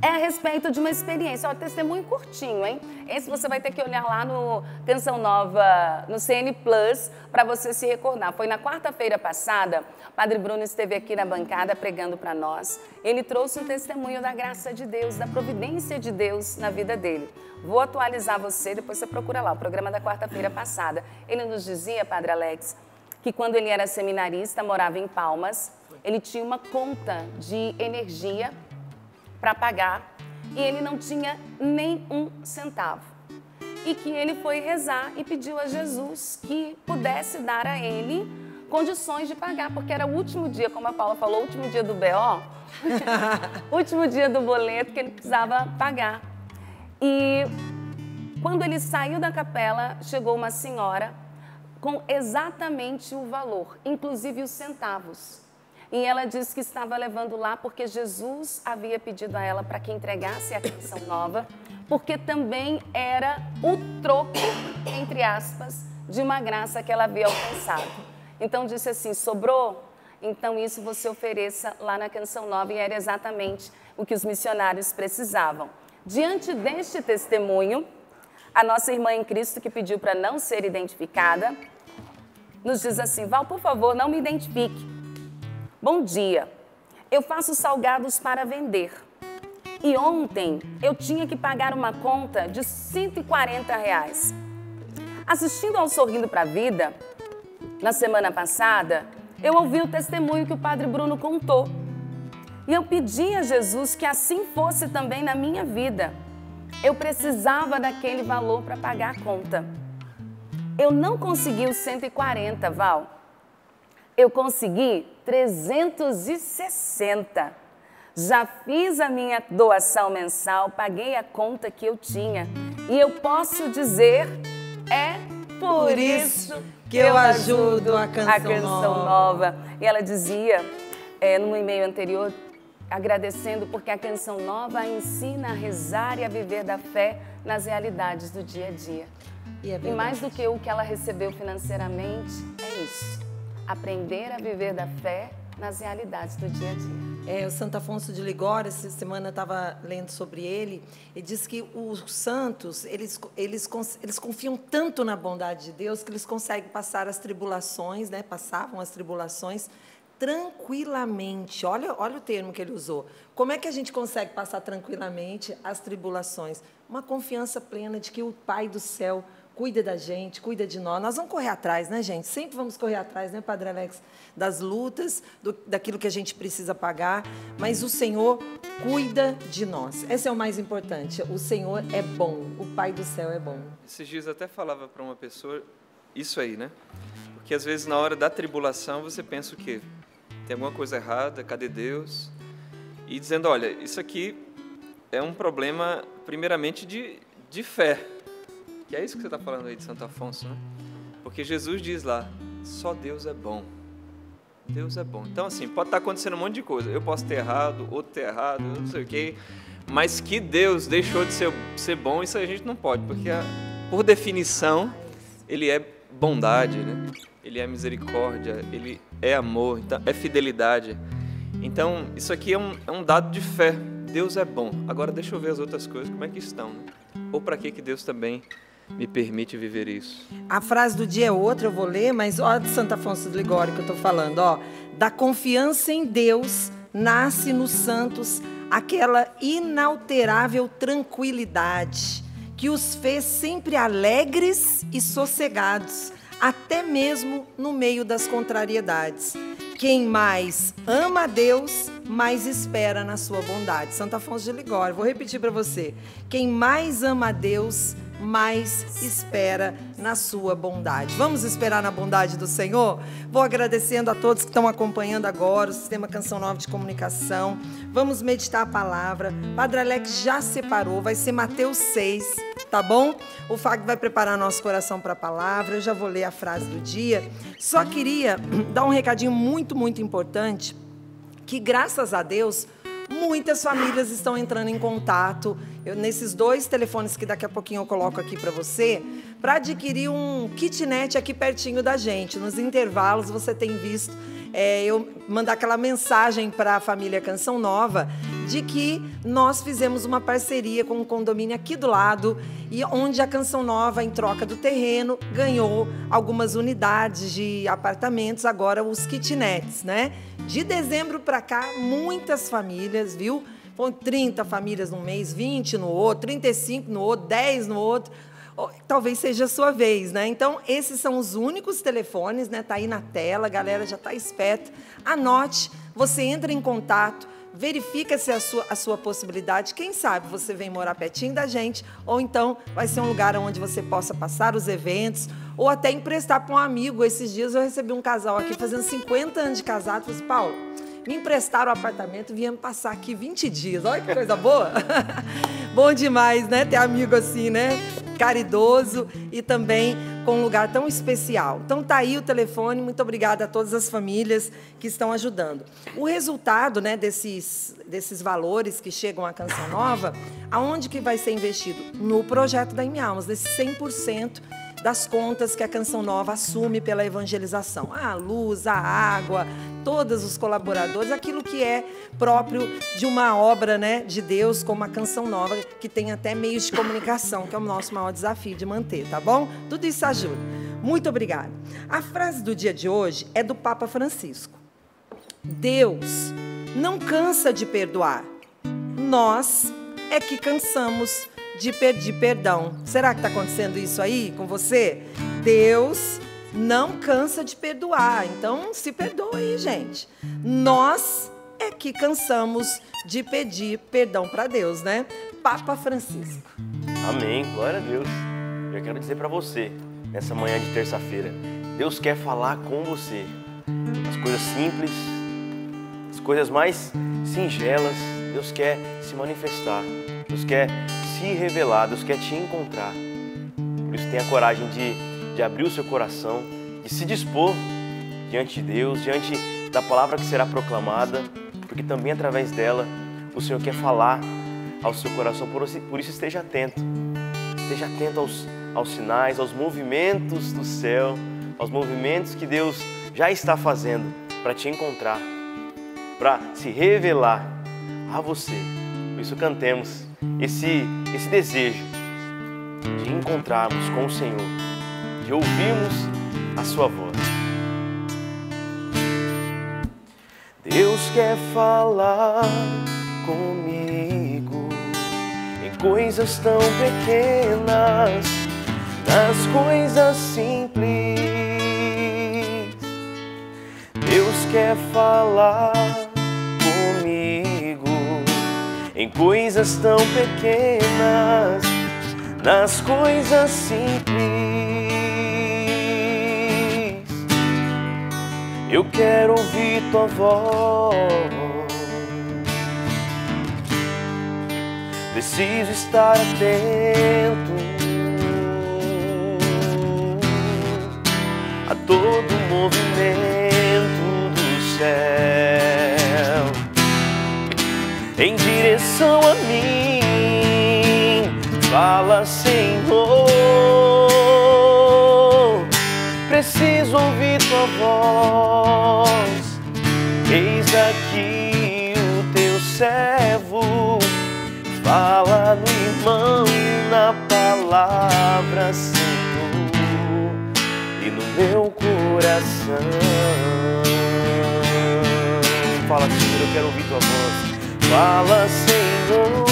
é a respeito de uma experiência. Ó, testemunho curtinho, hein? Esse você vai ter que olhar lá no Canção Nova, no CN Plus, para você se recordar. Foi na quarta-feira passada, Padre Bruno esteve aqui na bancada pregando para nós. Ele trouxe um testemunho da graça de Deus, da providência de Deus na vida dele. Vou atualizar você, depois você procura lá, o programa da quarta-feira passada. Ele nos dizia, Padre Alex, que quando ele era seminarista, morava em Palmas, ele tinha uma conta de energia para pagar e ele não tinha nem um centavo. E que ele foi rezar e pediu a Jesus que pudesse dar a ele condições de pagar, porque era o último dia, como a Paula falou, o último dia do BO, [laughs] último dia do boleto que ele precisava pagar. E quando ele saiu da capela, chegou uma senhora com exatamente o valor, inclusive os centavos. E ela disse que estava levando lá porque Jesus havia pedido a ela para que entregasse a canção nova, porque também era o troco, entre aspas, de uma graça que ela havia alcançado. Então disse assim: sobrou? Então isso você ofereça lá na canção nova, e era exatamente o que os missionários precisavam. Diante deste testemunho, a nossa irmã em Cristo, que pediu para não ser identificada, nos diz assim: Val, por favor, não me identifique Bom dia. Eu faço salgados para vender. E ontem eu tinha que pagar uma conta de 140 reais. Assistindo ao Sorrindo para a Vida, na semana passada, eu ouvi o testemunho que o Padre Bruno contou. E eu pedi a Jesus que assim fosse também na minha vida. Eu precisava daquele valor para pagar a conta. Eu não consegui os 140, Val. Eu consegui 360. Já fiz a minha doação mensal, paguei a conta que eu tinha. E eu posso dizer, é por, por isso que eu ajudo a canção, a canção nova. nova. E ela dizia, é, no e-mail anterior, agradecendo porque a canção nova ensina a rezar e a viver da fé nas realidades do dia a dia. E, é e mais do que o que ela recebeu financeiramente, é isso. Aprender a viver da fé nas realidades do dia a dia. É, o Santo Afonso de Ligório, essa semana estava lendo sobre ele, e diz que os santos, eles, eles, eles confiam tanto na bondade de Deus que eles conseguem passar as tribulações, né, passavam as tribulações tranquilamente. Olha, olha o termo que ele usou. Como é que a gente consegue passar tranquilamente as tribulações? Uma confiança plena de que o Pai do céu cuida da gente, cuida de nós. Nós vamos correr atrás, né, gente? Sempre vamos correr atrás, né, Padre Alex? Das lutas, do, daquilo que a gente precisa pagar. Mas o Senhor cuida de nós. Esse é o mais importante. O Senhor é bom. O Pai do céu é bom. Esses dias até falava para uma pessoa isso aí, né? Porque às vezes na hora da tribulação você pensa o quê? Tem alguma coisa errada? Cadê Deus? E dizendo, olha, isso aqui é um problema primeiramente de, de fé que é isso que você está falando aí de Santo Afonso, né? Porque Jesus diz lá: só Deus é bom. Deus é bom. Então, assim, pode estar tá acontecendo um monte de coisa. Eu posso ter errado, outro ter errado, não sei o quê. Mas que Deus deixou de ser, ser bom, isso a gente não pode, porque, por definição, Ele é bondade, né? Ele é misericórdia, Ele é amor, então, é fidelidade. Então, isso aqui é um, é um dado de fé. Deus é bom. Agora, deixa eu ver as outras coisas, como é que estão, né? Ou para que, que Deus também me permite viver isso. A frase do dia é outra, eu vou ler, mas ó de Santo Afonso do Ligório que eu estou falando, ó. Da confiança em Deus nasce nos santos aquela inalterável tranquilidade que os fez sempre alegres e sossegados, até mesmo no meio das contrariedades. Quem mais ama a Deus, mais espera na sua bondade. Santo Afonso de Ligório. Vou repetir para você. Quem mais ama a Deus, mais espera na sua bondade. Vamos esperar na bondade do Senhor? Vou agradecendo a todos que estão acompanhando agora o Sistema Canção Nova de Comunicação. Vamos meditar a palavra. Padre Alex já separou, vai ser Mateus 6, tá bom? O Fag vai preparar nosso coração para a palavra. Eu já vou ler a frase do dia. Só queria [clears throat] dar um recadinho muito, muito importante que graças a Deus muitas famílias estão entrando em contato eu, nesses dois telefones que daqui a pouquinho eu coloco aqui para você, para adquirir um kitnet aqui pertinho da gente. Nos intervalos você tem visto é, eu mandar aquela mensagem para a família Canção Nova de que nós fizemos uma parceria com um condomínio aqui do lado e onde a Canção Nova, em troca do terreno, ganhou algumas unidades de apartamentos, agora os kitnets, né? De dezembro para cá, muitas famílias, viu? Foram 30 famílias num mês, 20 no outro, 35 no outro, 10 no outro talvez seja a sua vez, né? Então, esses são os únicos telefones, né? Tá aí na tela, a galera já está esperta. Anote, você entra em contato, verifica se é a sua, a sua possibilidade. Quem sabe você vem morar pertinho da gente, ou então vai ser um lugar onde você possa passar os eventos, ou até emprestar para um amigo. Esses dias eu recebi um casal aqui fazendo 50 anos de casado. Falei assim, Paulo, me emprestaram o apartamento, viemos passar aqui 20 dias. Olha que coisa boa. [laughs] Bom demais, né? Ter amigo assim, né? caridoso e também com um lugar tão especial. Então tá aí o telefone. Muito obrigada a todas as famílias que estão ajudando. O resultado, né, desses desses valores que chegam à Canção Nova, aonde que vai ser investido? No projeto da Em Almas, desse 100% das contas que a Canção Nova assume pela evangelização. A luz, a água, todos os colaboradores, aquilo que é próprio de uma obra né, de Deus, como a Canção Nova, que tem até meios de comunicação, que é o nosso maior desafio de manter, tá bom? Tudo isso ajuda. Muito obrigada. A frase do dia de hoje é do Papa Francisco. Deus não cansa de perdoar. Nós é que cansamos de pedir perdão. Será que está acontecendo isso aí com você? Deus não cansa de perdoar. Então, se perdoa aí, gente. Nós é que cansamos de pedir perdão para Deus, né? Papa Francisco. Amém. Glória a Deus. Eu quero dizer para você, nessa manhã de terça-feira, Deus quer falar com você. as coisas simples, as coisas mais singelas, Deus quer se manifestar, Deus quer se revelar, Deus quer te encontrar. Por isso tenha coragem de, de abrir o seu coração, de se dispor diante de Deus, diante da palavra que será proclamada, porque também através dela o Senhor quer falar ao seu coração, por isso esteja atento, esteja atento aos, aos sinais, aos movimentos do céu, aos movimentos que Deus já está fazendo para te encontrar, para se revelar a você. Por isso cantemos esse, esse desejo de encontrarmos com o Senhor, de ouvirmos a sua voz. Deus quer falar comigo em coisas tão pequenas, nas coisas simples. Deus quer falar em coisas tão pequenas, nas coisas simples. Eu quero ouvir tua voz. preciso estar atento a todo movimento do céu em direção a mim. Fala, Senhor, preciso ouvir tua voz. Eis aqui o teu servo Fala no irmão, na palavra, Senhor, e no meu coração. Fala, Senhor, eu quero ouvir tua voz. Fala, Senhor,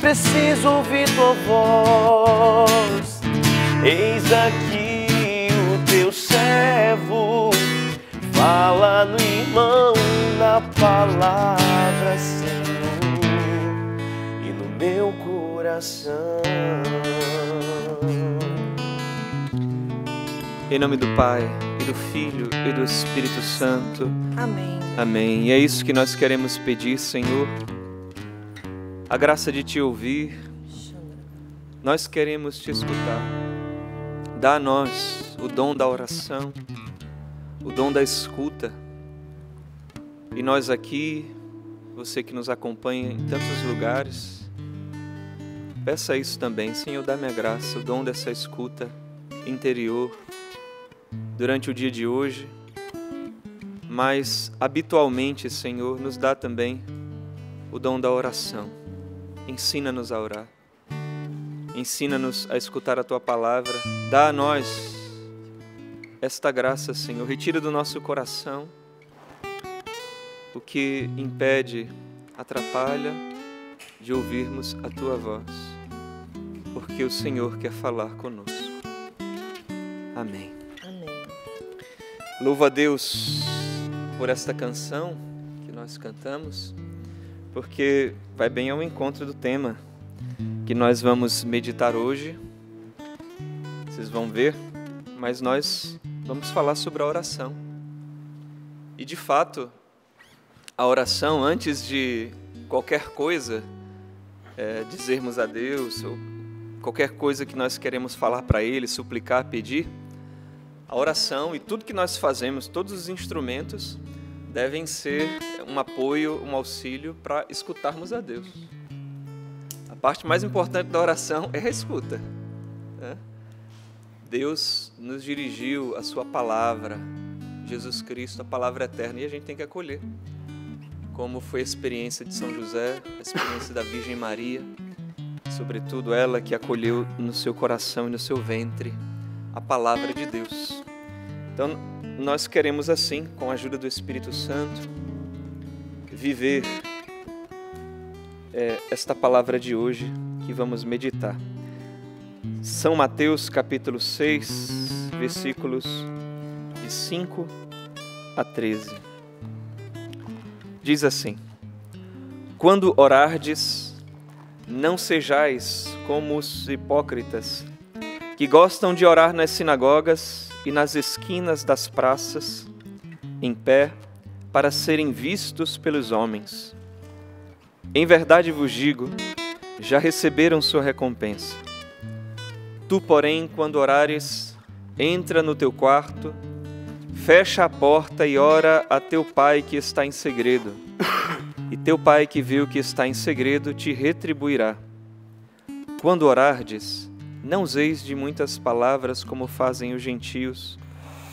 preciso ouvir tua voz. Eis aqui o teu servo. Fala no irmão, na palavra, Senhor, e no meu coração. Em nome do Pai, e do Filho e do Espírito Santo. Amém. Amém. E é isso que nós queremos pedir, Senhor. A graça de te ouvir. Nós queremos te escutar. Dá a nós o dom da oração, o dom da escuta e nós aqui, você que nos acompanha em tantos lugares, peça isso também, Senhor, dá-me a graça, o dom dessa escuta interior durante o dia de hoje, mas habitualmente, Senhor, nos dá também o dom da oração. Ensina-nos a orar. Ensina-nos a escutar a tua palavra. Dá a nós esta graça, Senhor. Retira do nosso coração o que impede, atrapalha de ouvirmos a tua voz, porque o Senhor quer falar conosco. Amém. Amém. Louvo a Deus por esta canção que nós cantamos, porque vai bem ao encontro do tema que nós vamos meditar hoje. Vocês vão ver, mas nós vamos falar sobre a oração. E de fato, a oração antes de qualquer coisa, é, dizermos a Deus, ou qualquer coisa que nós queremos falar para Ele, suplicar, pedir, a oração e tudo que nós fazemos, todos os instrumentos, devem ser um apoio, um auxílio para escutarmos a Deus. A parte mais importante da oração é a escuta. Né? Deus nos dirigiu a Sua palavra, Jesus Cristo, a palavra eterna, e a gente tem que acolher como foi a experiência de São José, a experiência da Virgem Maria, sobretudo ela que acolheu no seu coração e no seu ventre a palavra de Deus. Então, nós queremos assim, com a ajuda do Espírito Santo, viver é, esta palavra de hoje que vamos meditar. São Mateus capítulo 6, versículos de 5 a 13 diz assim: Quando orardes, não sejais como os hipócritas, que gostam de orar nas sinagogas e nas esquinas das praças, em pé, para serem vistos pelos homens. Em verdade vos digo, já receberam sua recompensa. Tu, porém, quando orares, entra no teu quarto, fecha a porta e ora a teu pai que está em segredo. E teu pai que viu que está em segredo te retribuirá. Quando orardes, não useis de muitas palavras como fazem os gentios,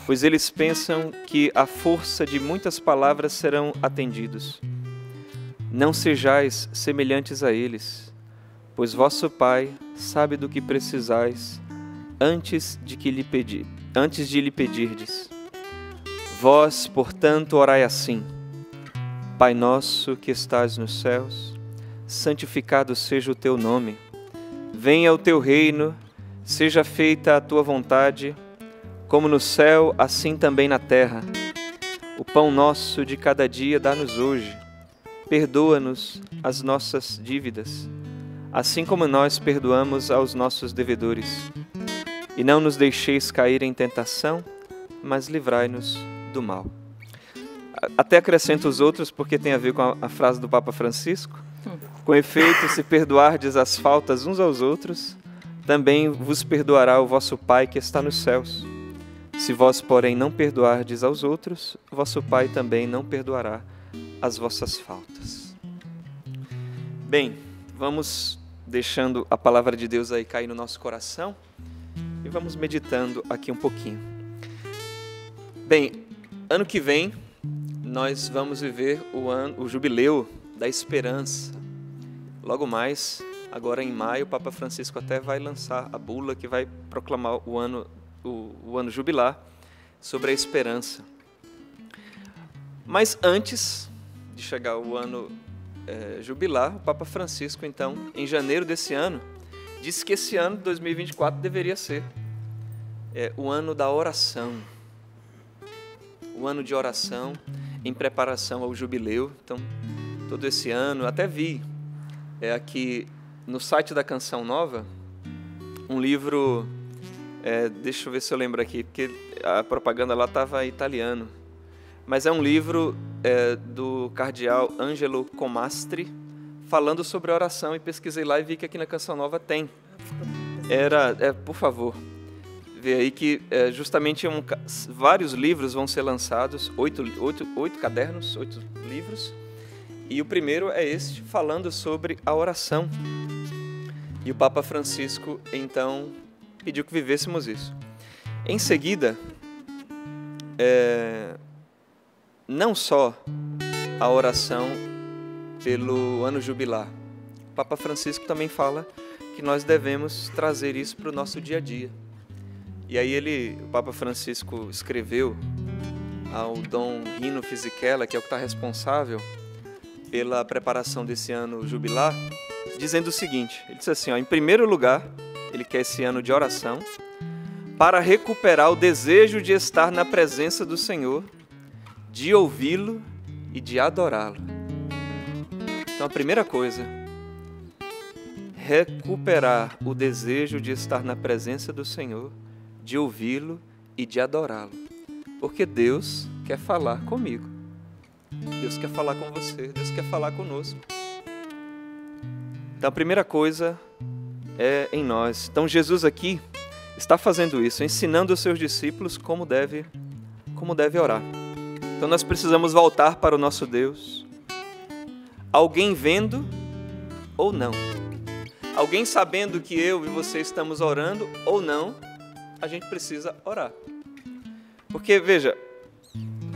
pois eles pensam que a força de muitas palavras serão atendidos. Não sejais semelhantes a eles pois vosso Pai sabe do que precisais antes de que lhe pedir, antes de lhe pedirdes. Vós, portanto, orai assim: Pai nosso que estás nos céus, santificado seja o teu nome. Venha o teu reino, seja feita a tua vontade, como no céu, assim também na terra. O pão nosso de cada dia dá-nos hoje. Perdoa-nos as nossas dívidas assim como nós perdoamos aos nossos devedores. E não nos deixeis cair em tentação, mas livrai-nos do mal. Até acrescento os outros porque tem a ver com a, frase do Papa Francisco. Com efeito, se perdoardes as faltas uns aos outros, também vos perdoará o vosso Pai que está nos céus. Se vós, porém, não perdoardes aos outros, vosso Pai também não perdoará as vossas faltas. Bem, vamos deixando a palavra de Deus aí cair no nosso coração e vamos meditando aqui um pouquinho. Bem, ano que vem nós vamos viver o ano, o jubileu da esperança. Logo mais, agora em maio, o Papa Francisco até vai lançar a bula que vai proclamar o ano, o, o ano jubilar sobre a esperança. Mas antes de chegar o ano é, jubilar, o Papa Francisco, então, em janeiro desse ano, disse que esse ano, 2024, deveria ser é, o ano da oração. O ano de oração em preparação ao jubileu. Então, todo esse ano, até vi é, aqui no site da Canção Nova um livro. É, deixa eu ver se eu lembro aqui, porque a propaganda lá estava italiano mas é um livro é, do cardeal Angelo Comastri, falando sobre oração, e pesquisei lá e vi que aqui na Canção Nova tem. Era, é, por favor, vê aí que é, justamente um, vários livros vão ser lançados, oito, oito, oito cadernos, oito livros, e o primeiro é este, falando sobre a oração. E o Papa Francisco, então, pediu que vivêssemos isso. Em seguida, é, não só a oração pelo ano jubilar. O Papa Francisco também fala que nós devemos trazer isso para o nosso dia a dia. E aí ele, o Papa Francisco escreveu ao Dom Rino Fisichella, que é o que está responsável pela preparação desse ano jubilar, dizendo o seguinte: ele disse assim, ó, em primeiro lugar, ele quer esse ano de oração para recuperar o desejo de estar na presença do Senhor de ouvi-lo e de adorá-lo. Então, a primeira coisa, recuperar o desejo de estar na presença do Senhor, de ouvi-lo e de adorá-lo. Porque Deus quer falar comigo. Deus quer falar com você, Deus quer falar conosco. Então, a primeira coisa é em nós. Então, Jesus aqui está fazendo isso, ensinando os seus discípulos como deve, como deve orar. Então nós precisamos voltar para o nosso Deus. Alguém vendo ou não. Alguém sabendo que eu e você estamos orando ou não, a gente precisa orar. Porque, veja,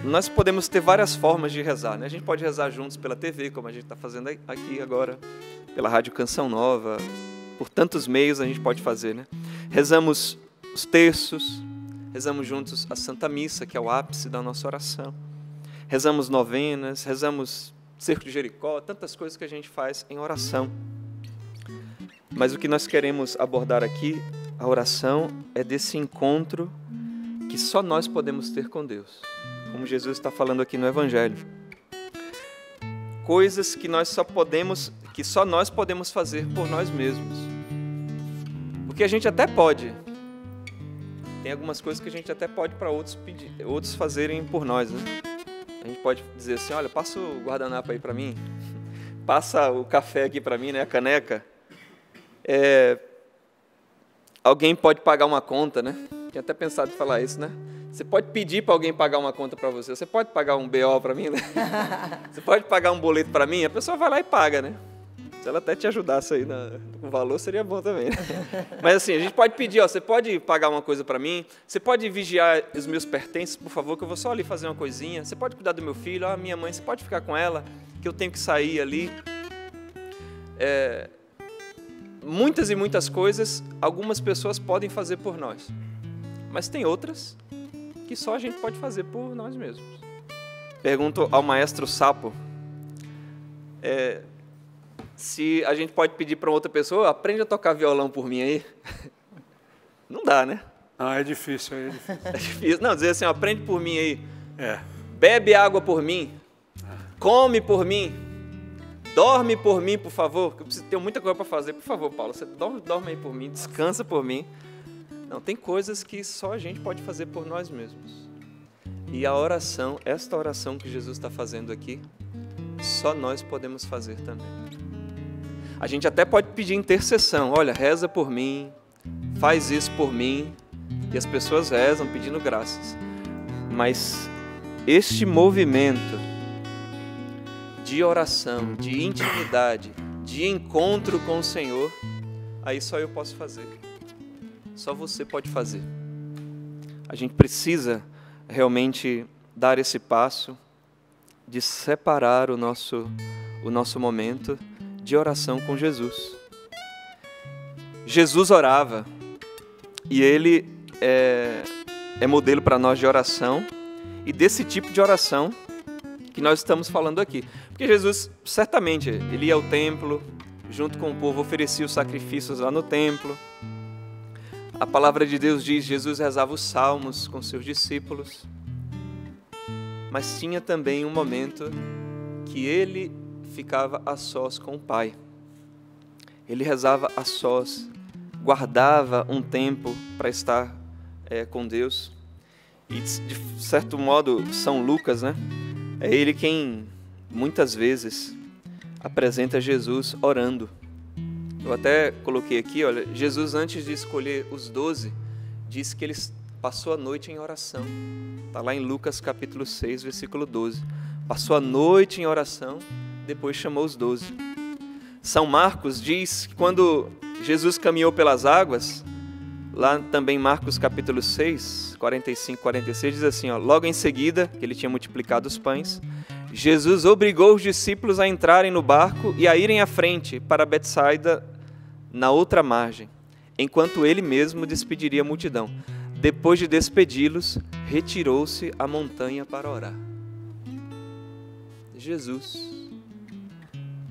nós podemos ter várias formas de rezar. Né? A gente pode rezar juntos pela TV, como a gente está fazendo aqui agora, pela Rádio Canção Nova, por tantos meios a gente pode fazer. Né? Rezamos os terços, rezamos juntos a Santa Missa, que é o ápice da nossa oração rezamos novenas, rezamos cerco de Jericó, tantas coisas que a gente faz em oração. Mas o que nós queremos abordar aqui, a oração, é desse encontro que só nós podemos ter com Deus, como Jesus está falando aqui no Evangelho. Coisas que nós só podemos, que só nós podemos fazer por nós mesmos. Porque a gente até pode tem algumas coisas que a gente até pode para outros pedir, outros fazerem por nós, né? A gente pode dizer assim, olha, passa o guardanapo aí para mim, [laughs] passa o café aqui para mim, né, a caneca. É, alguém pode pagar uma conta, né? Tinha até pensado em falar isso, né? Você pode pedir para alguém pagar uma conta para você. Você pode pagar um BO para mim, né? [laughs] Você pode pagar um boleto para mim. A pessoa vai lá e paga, né? Se ela até te ajudasse aí no valor, seria bom também. Né? [laughs] Mas assim, a gente pode pedir, ó, você pode pagar uma coisa para mim? Você pode vigiar os meus pertences, por favor, que eu vou só ali fazer uma coisinha. Você pode cuidar do meu filho, ó, minha mãe, você pode ficar com ela, que eu tenho que sair ali. É, muitas e muitas coisas, algumas pessoas podem fazer por nós. Mas tem outras que só a gente pode fazer por nós mesmos. Pergunto ao maestro Sapo é, se a gente pode pedir para outra pessoa, aprende a tocar violão por mim aí. [laughs] Não dá, né? Ah, é difícil, é difícil. [laughs] É difícil. Não, dizer assim, aprende por mim aí. É. Bebe água por mim. Come por mim. Dorme por mim, por favor. Eu preciso ter muita coisa para fazer. Por favor, Paulo, você dorme, dorme aí por mim, descansa por mim. Não, tem coisas que só a gente pode fazer por nós mesmos. E a oração, esta oração que Jesus está fazendo aqui, só nós podemos fazer também. A gente até pode pedir intercessão, olha, reza por mim, faz isso por mim, e as pessoas rezam pedindo graças. Mas este movimento de oração, de intimidade, de encontro com o Senhor, aí só eu posso fazer. Só você pode fazer. A gente precisa realmente dar esse passo de separar o nosso, o nosso momento de oração com Jesus. Jesus orava e ele é, é modelo para nós de oração e desse tipo de oração que nós estamos falando aqui. Porque Jesus, certamente, ele ia ao templo, junto com o povo, oferecia os sacrifícios lá no templo a palavra de Deus diz: Jesus rezava os salmos com seus discípulos, mas tinha também um momento que ele ficava a sós com o Pai. Ele rezava a sós, guardava um tempo para estar é, com Deus. E de certo modo, São Lucas, né? É ele quem muitas vezes apresenta Jesus orando. Eu até coloquei aqui, olha, Jesus antes de escolher os doze, disse que ele passou a noite em oração. Está lá em Lucas capítulo 6, versículo 12. Passou a noite em oração, depois chamou os doze. São Marcos diz que quando Jesus caminhou pelas águas, lá também Marcos capítulo 6, 45, 46, diz assim, ó, logo em seguida, que ele tinha multiplicado os pães, Jesus obrigou os discípulos a entrarem no barco e a irem à frente para Betsaida, na outra margem, enquanto ele mesmo despediria a multidão. Depois de despedi-los, retirou-se à montanha para orar. Jesus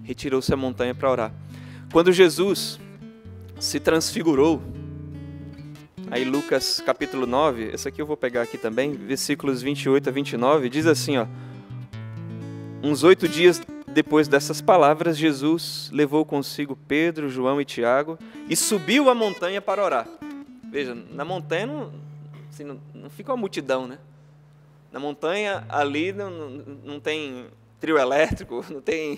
retirou-se à montanha para orar. Quando Jesus se transfigurou, aí Lucas capítulo 9, esse aqui eu vou pegar aqui também, versículos 28 a 29, diz assim, ó: Uns oito dias depois dessas palavras, Jesus levou consigo Pedro, João e Tiago e subiu a montanha para orar. Veja, na montanha não, assim, não, não fica uma multidão, né? Na montanha, ali não, não, tem trio elétrico, [laughs] não tem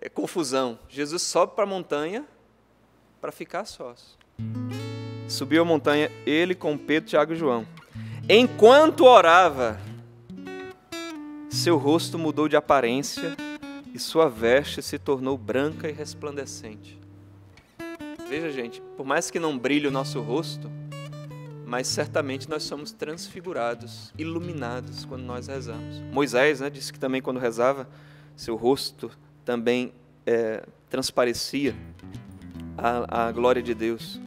é, confusão. Jesus sobe para a montanha para ficar sós. Subiu a montanha, ele com Pedro, Tiago e João. Enquanto orava, seu rosto mudou de aparência e sua veste se tornou branca e resplandecente. Veja, gente, por mais que não brilhe o nosso rosto, mas certamente nós somos transfigurados, iluminados quando nós rezamos. Moisés né, disse que também quando rezava, seu rosto também é, transparecia a, a glória de Deus.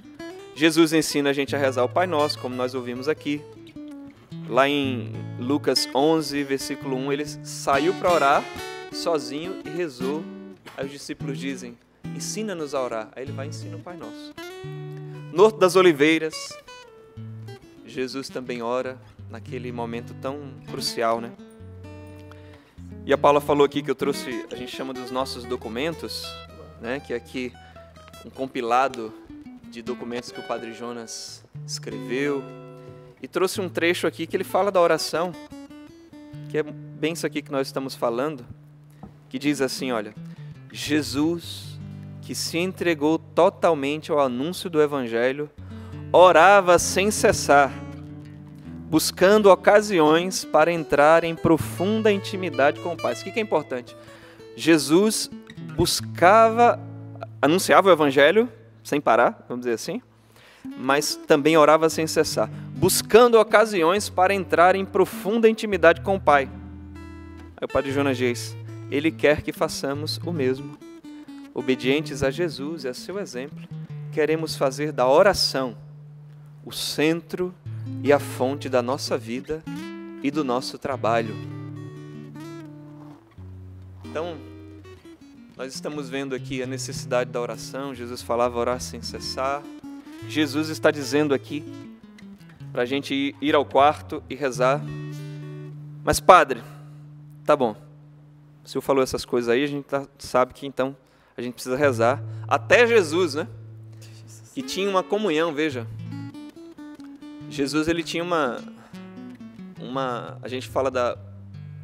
Jesus ensina a gente a rezar o Pai Nosso, como nós ouvimos aqui. Lá em Lucas 11, versículo 1, ele saiu para orar sozinho e rezou. Aí os discípulos dizem: Ensina-nos a orar. Aí ele vai e ensina o Pai Nosso. Norte das Oliveiras, Jesus também ora naquele momento tão crucial, né? E a Paula falou aqui que eu trouxe, a gente chama dos nossos documentos, né? Que é aqui um compilado de documentos que o Padre Jonas escreveu e trouxe um trecho aqui que ele fala da oração, que é bem isso aqui que nós estamos falando, que diz assim, olha, Jesus, que se entregou totalmente ao anúncio do evangelho, orava sem cessar, buscando ocasiões para entrar em profunda intimidade com o Pai. Isso que é importante. Jesus buscava, anunciava o evangelho sem parar, vamos dizer assim, mas também orava sem cessar, buscando ocasiões para entrar em profunda intimidade com o Pai. Aí o Padre Jonas diz: Ele quer que façamos o mesmo. Obedientes a Jesus e a seu exemplo, queremos fazer da oração o centro e a fonte da nossa vida e do nosso trabalho. Então, nós estamos vendo aqui a necessidade da oração. Jesus falava orar sem cessar. Jesus está dizendo aqui para a gente ir ao quarto e rezar. Mas, padre, tá bom. O senhor falou essas coisas aí, a gente tá, sabe que então a gente precisa rezar. Até Jesus, né? E tinha uma comunhão, veja. Jesus ele tinha uma uma a gente fala da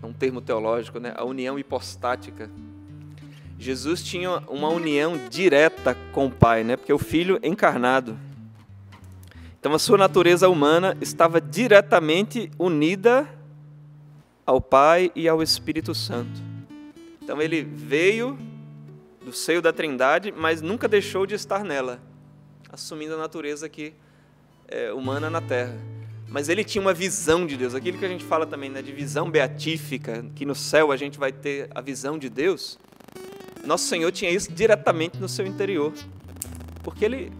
um termo teológico, né? A união hipostática. Jesus tinha uma união direta com o Pai, né? Porque o Filho encarnado. Então a sua natureza humana estava diretamente unida ao Pai e ao Espírito Santo. Então ele veio do seio da Trindade, mas nunca deixou de estar nela, assumindo a natureza aqui é, humana na Terra. Mas ele tinha uma visão de Deus, aquilo que a gente fala também né, de visão beatífica, que no céu a gente vai ter a visão de Deus. Nosso Senhor tinha isso diretamente no seu interior, porque ele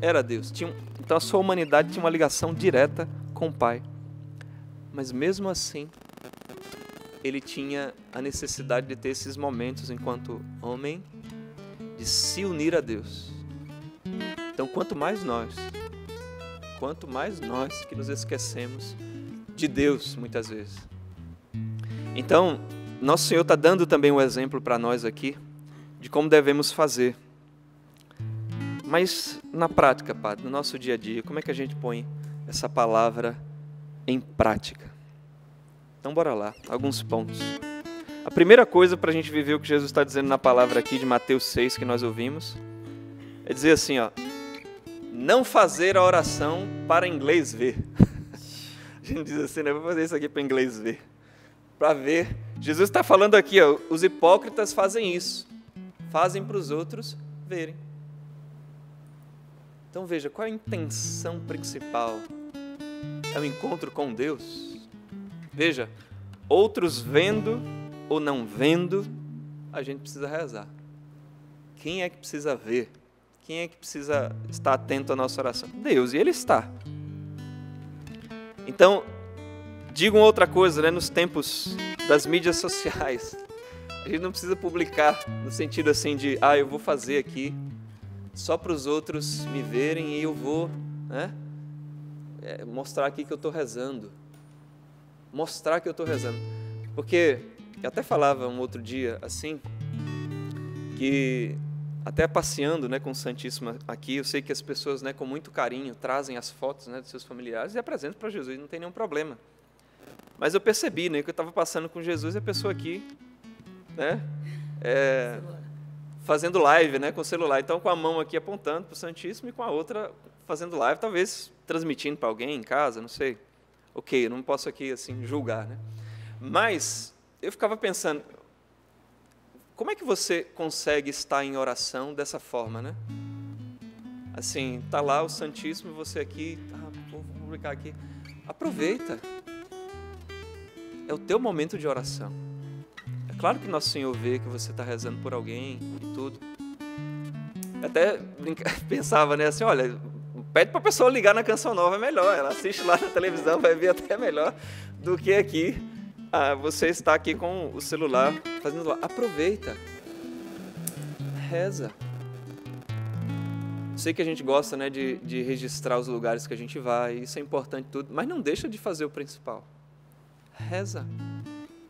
era Deus. Tinha, então a sua humanidade tinha uma ligação direta com o Pai. Mas mesmo assim, ele tinha a necessidade de ter esses momentos enquanto homem, de se unir a Deus. Então, quanto mais nós, quanto mais nós que nos esquecemos de Deus, muitas vezes. Então, nosso Senhor está dando também um exemplo para nós aqui de como devemos fazer. Mas na prática, Padre, no nosso dia a dia, como é que a gente põe essa palavra em prática? Então, bora lá, alguns pontos. A primeira coisa para a gente viver o que Jesus está dizendo na palavra aqui de Mateus 6 que nós ouvimos é dizer assim, ó, não fazer a oração para inglês ver. [laughs] A gente diz assim, né? Vou fazer isso aqui para inglês ver. Para ver. Jesus está falando aqui, ó, os hipócritas fazem isso. Fazem para os outros verem. Então veja, qual é a intenção principal? É o encontro com Deus. Veja, outros vendo ou não vendo, a gente precisa rezar. Quem é que precisa ver? Quem é que precisa estar atento à nossa oração? Deus, e Ele está. Então, digo outra coisa, né? nos tempos das mídias sociais, a gente não precisa publicar no sentido assim de, ah, eu vou fazer aqui só para os outros me verem e eu vou né, é, mostrar aqui que eu estou rezando. Mostrar que eu estou rezando. Porque eu até falava um outro dia assim, que até passeando né, com o Santíssimo aqui, eu sei que as pessoas né, com muito carinho trazem as fotos né, dos seus familiares e apresentam para Jesus, não tem nenhum problema. Mas eu percebi né, que eu estava passando com Jesus e a pessoa aqui, né, é, fazendo live né, com o celular. Então, com a mão aqui apontando para o Santíssimo e com a outra fazendo live, talvez transmitindo para alguém em casa, não sei. Ok, não posso aqui assim julgar. Né? Mas eu ficava pensando, como é que você consegue estar em oração dessa forma, né? Assim, tá lá o Santíssimo, você aqui, ah, vou publicar aqui. Aproveita. É o teu momento de oração. Claro que Nosso Senhor vê que você está rezando por alguém e tudo. até [laughs] pensava, né, assim, olha, pede para a pessoa ligar na Canção Nova, é melhor. Ela assiste lá na televisão, vai ver até melhor do que aqui. Ah, você está aqui com o celular fazendo. Aproveita. Reza. Sei que a gente gosta né, de, de registrar os lugares que a gente vai, isso é importante tudo, mas não deixa de fazer o principal. Reza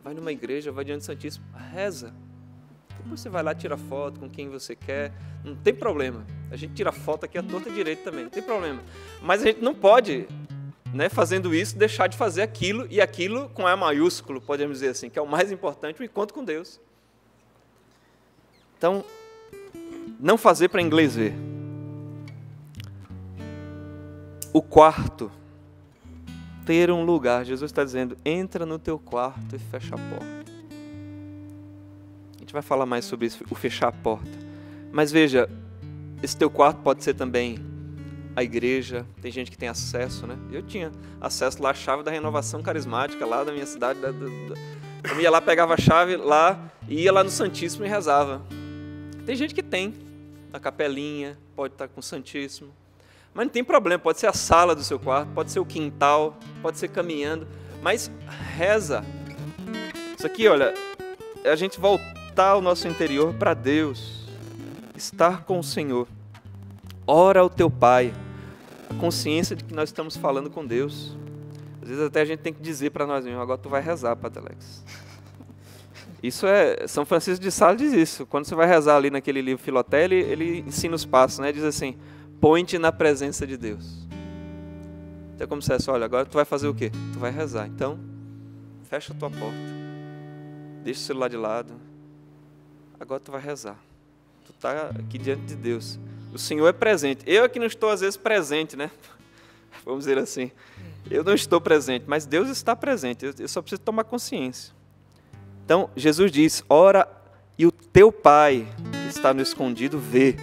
vai numa igreja, vai diante do Santíssimo, reza. Depois você vai lá, tira foto com quem você quer, não tem problema. A gente tira foto aqui à torta direita também, não tem problema. Mas a gente não pode né, fazendo isso, deixar de fazer aquilo, e aquilo com E maiúsculo, podemos dizer assim, que é o mais importante, o encontro com Deus. Então, não fazer para inglês ver. O quarto, ter um lugar. Jesus está dizendo: entra no teu quarto e fecha a porta. Gente vai falar mais sobre isso, o fechar a porta. Mas veja, esse teu quarto pode ser também a igreja. Tem gente que tem acesso, né? Eu tinha acesso lá à chave da renovação carismática lá da minha cidade. Da, da, da... Eu ia lá, pegava a chave lá, ia lá no Santíssimo e rezava. Tem gente que tem, na capelinha, pode estar com o Santíssimo. Mas não tem problema, pode ser a sala do seu quarto, pode ser o quintal, pode ser caminhando, mas reza. Isso aqui, olha, a gente voltar o nosso interior para Deus, estar com o Senhor. Ora ao teu Pai, a consciência de que nós estamos falando com Deus. Às vezes até a gente tem que dizer para nós mesmos, agora tu vai rezar, Patelex. Isso é. São Francisco de Sales diz isso. Quando você vai rezar ali naquele livro Filoté, ele, ele ensina os passos, né? Diz assim: põe-te na presença de Deus. Então é como se fosse, olha, agora tu vai fazer o quê? Tu vai rezar. Então, fecha a tua porta. Deixa o celular de lado. Agora tu vai rezar. Tu está aqui diante de Deus. O Senhor é presente. Eu é que não estou às vezes presente, né? [laughs] Vamos dizer assim. Eu não estou presente, mas Deus está presente. Eu só preciso tomar consciência. Então, Jesus diz: ora e o teu Pai que está no escondido vê.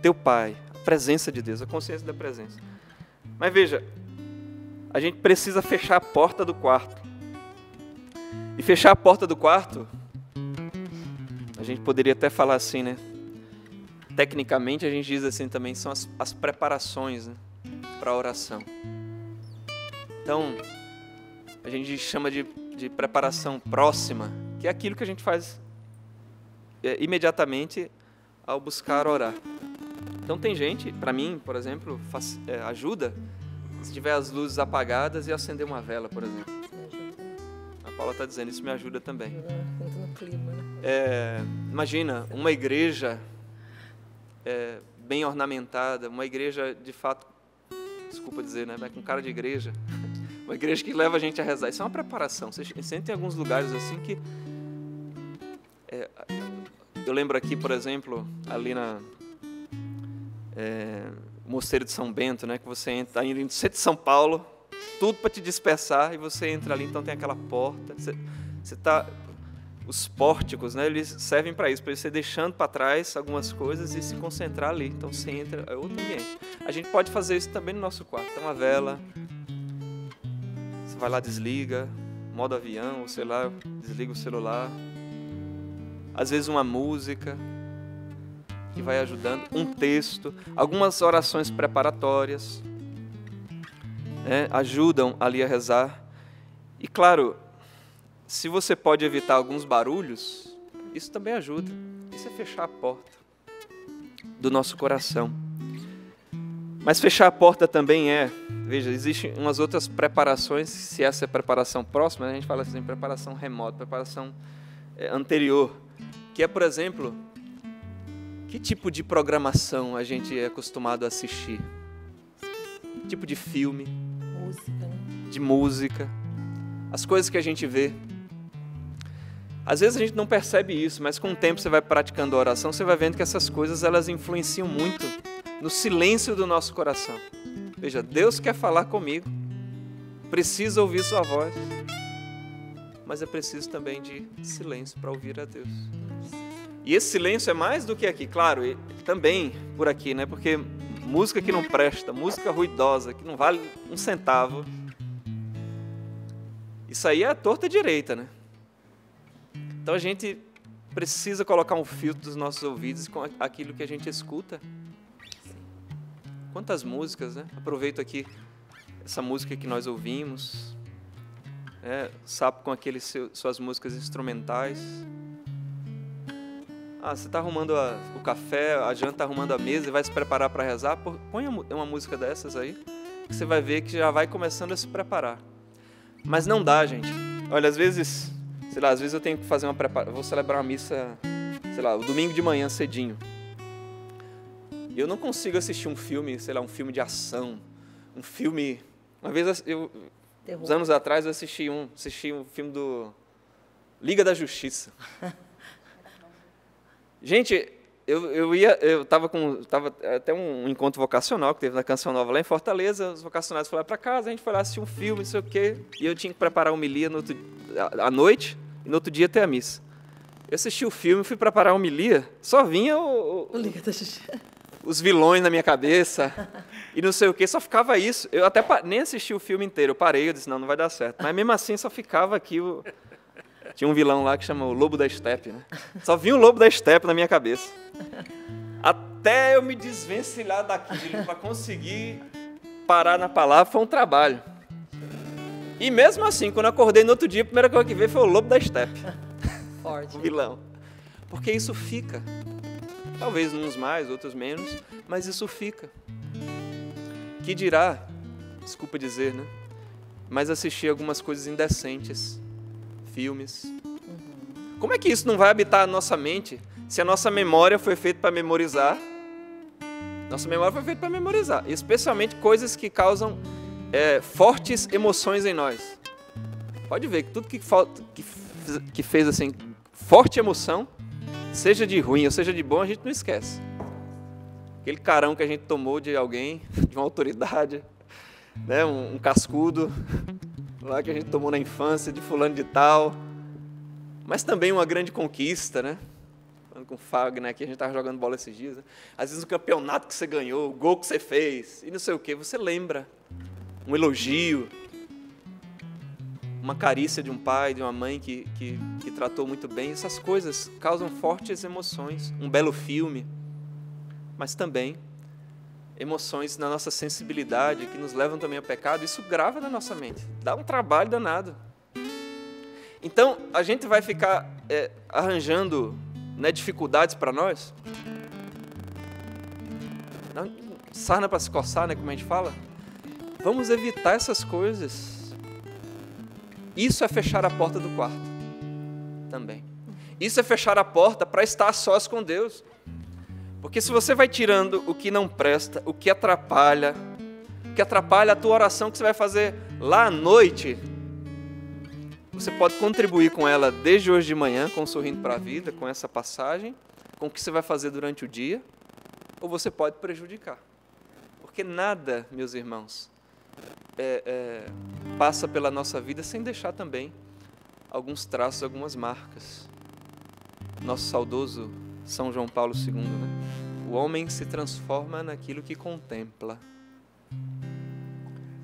Teu Pai, a presença de Deus, a consciência da presença. Mas veja, a gente precisa fechar a porta do quarto. E fechar a porta do quarto, gente poderia até falar assim, né? Tecnicamente, a gente diz assim também, são as, as preparações né? para a oração. Então, a gente chama de de preparação próxima, que é aquilo que a gente faz é, imediatamente ao buscar orar. Então tem gente, para mim, por exemplo, faz, é, ajuda se tiver as luzes apagadas e acender uma vela, por exemplo. Paula está dizendo isso me ajuda também. Né? É, imagina uma igreja é, bem ornamentada, uma igreja de fato, desculpa dizer, né, com cara de igreja. [laughs] Uma igreja que leva a gente a rezar. Isso é uma preparação. Você sente em alguns lugares assim que. É, eu lembro aqui, por exemplo, ali na. É, Mosteiro de São Bento, né? Que você entra tá indo no de São Paulo, tudo para te dispersar, e você entra ali, então tem aquela porta. Você, você tá, os pórticos, né? Eles servem para isso, para você deixando para trás algumas coisas e se concentrar ali. Então você entra, é outro ambiente. A gente pode fazer isso também no nosso quarto. Tem uma vela, você vai lá, desliga, modo avião, ou sei lá, desliga o celular. Às vezes uma música que vai ajudando, um texto, algumas orações preparatórias né, ajudam ali a rezar. E claro, se você pode evitar alguns barulhos, isso também ajuda. Isso é fechar a porta do nosso coração. Mas fechar a porta também é, veja, existem umas outras preparações, se essa é preparação próxima, a gente fala assim, preparação remota, preparação é, anterior, que é, por exemplo, que tipo de programação a gente é acostumado a assistir? Que tipo de filme? Música, né? De música. As coisas que a gente vê. Às vezes a gente não percebe isso, mas com o tempo você vai praticando a oração, você vai vendo que essas coisas elas influenciam muito no silêncio do nosso coração. Veja, Deus quer falar comigo, precisa ouvir Sua voz, mas é preciso também de silêncio para ouvir a Deus. E esse silêncio é mais do que aqui, claro, também por aqui, né? Porque música que não presta, música ruidosa, que não vale um centavo, isso aí é a torta direita, né? Então a gente precisa colocar um filtro dos nossos ouvidos com aquilo que a gente escuta Quantas músicas, né? Aproveito aqui essa música que nós ouvimos. É, sapo com aqueles suas músicas instrumentais. Ah, você está arrumando a, o café, a janta está arrumando a mesa e vai se preparar para rezar? Põe uma música dessas aí, que você vai ver que já vai começando a se preparar. Mas não dá, gente. Olha, às vezes, sei lá, às vezes eu tenho que fazer uma preparação, vou celebrar uma missa, sei lá, o domingo de manhã cedinho. Eu não consigo assistir um filme, sei lá, um filme de ação, um filme Uma vez, eu, uns anos atrás, eu assisti um, assisti um filme do Liga da Justiça. [laughs] Gente, eu, eu ia, eu estava com, tava até um encontro vocacional que teve na Canção Nova lá em Fortaleza, os vocacionais foram para casa, a gente foi lá assistir um filme, não sei o quê, e eu tinha que preparar a homilia no outro, à noite, e no outro dia ter a missa. Eu assisti o filme, fui preparar a homilia, só vinha o, o, os vilões na minha cabeça, e não sei o que, só ficava isso. Eu até nem assisti o filme inteiro, eu parei, eu disse, não, não vai dar certo. Mas mesmo assim só ficava aqui o... Tinha um vilão lá que chama o Lobo da Steppe, né? Só vinha o Lobo da Steppe na minha cabeça. Até eu me desvencilhar daquilo para conseguir parar na palavra foi um trabalho. E mesmo assim, quando eu acordei no outro dia, a primeira coisa que veio foi o Lobo da Steppe. Forte. o vilão. Porque isso fica. Talvez uns mais, outros menos, mas isso fica. Que dirá, desculpa dizer, né? Mas assistir algumas coisas indecentes filmes. Como é que isso não vai habitar a nossa mente se a nossa memória foi feita para memorizar? Nossa memória foi feita para memorizar, especialmente coisas que causam é, fortes emoções em nós. Pode ver que tudo que, que, que fez assim forte emoção, seja de ruim ou seja de bom, a gente não esquece. Aquele carão que a gente tomou de alguém, [laughs] de uma autoridade, né, um, um cascudo, lá que a gente tomou na infância, de fulano de tal. Mas também uma grande conquista, né? Falando com o Fagner aqui, a gente estava jogando bola esses dias. Né? Às vezes o campeonato que você ganhou, o gol que você fez, e não sei o que, você lembra. Um elogio, uma carícia de um pai, de uma mãe que, que, que tratou muito bem. Essas coisas causam fortes emoções. Um belo filme. Mas também emoções na nossa sensibilidade que nos levam também ao pecado, isso grava na nossa mente, dá um trabalho danado. Então, a gente vai ficar é, arranjando né, dificuldades para nós? Não, sarna para se coçar, né, como a gente fala? Vamos evitar essas coisas. Isso é fechar a porta do quarto também. Isso é fechar a porta para estar sós com Deus. Porque se você vai tirando o que não presta, o que atrapalha, o que atrapalha a tua oração que você vai fazer lá à noite, você pode contribuir com ela desde hoje de manhã, com o Sorrindo para a Vida, com essa passagem, com o que você vai fazer durante o dia, ou você pode prejudicar. Porque nada, meus irmãos, é, é, passa pela nossa vida sem deixar também alguns traços, algumas marcas. Nosso saudoso são João Paulo II, né? O homem se transforma naquilo que contempla.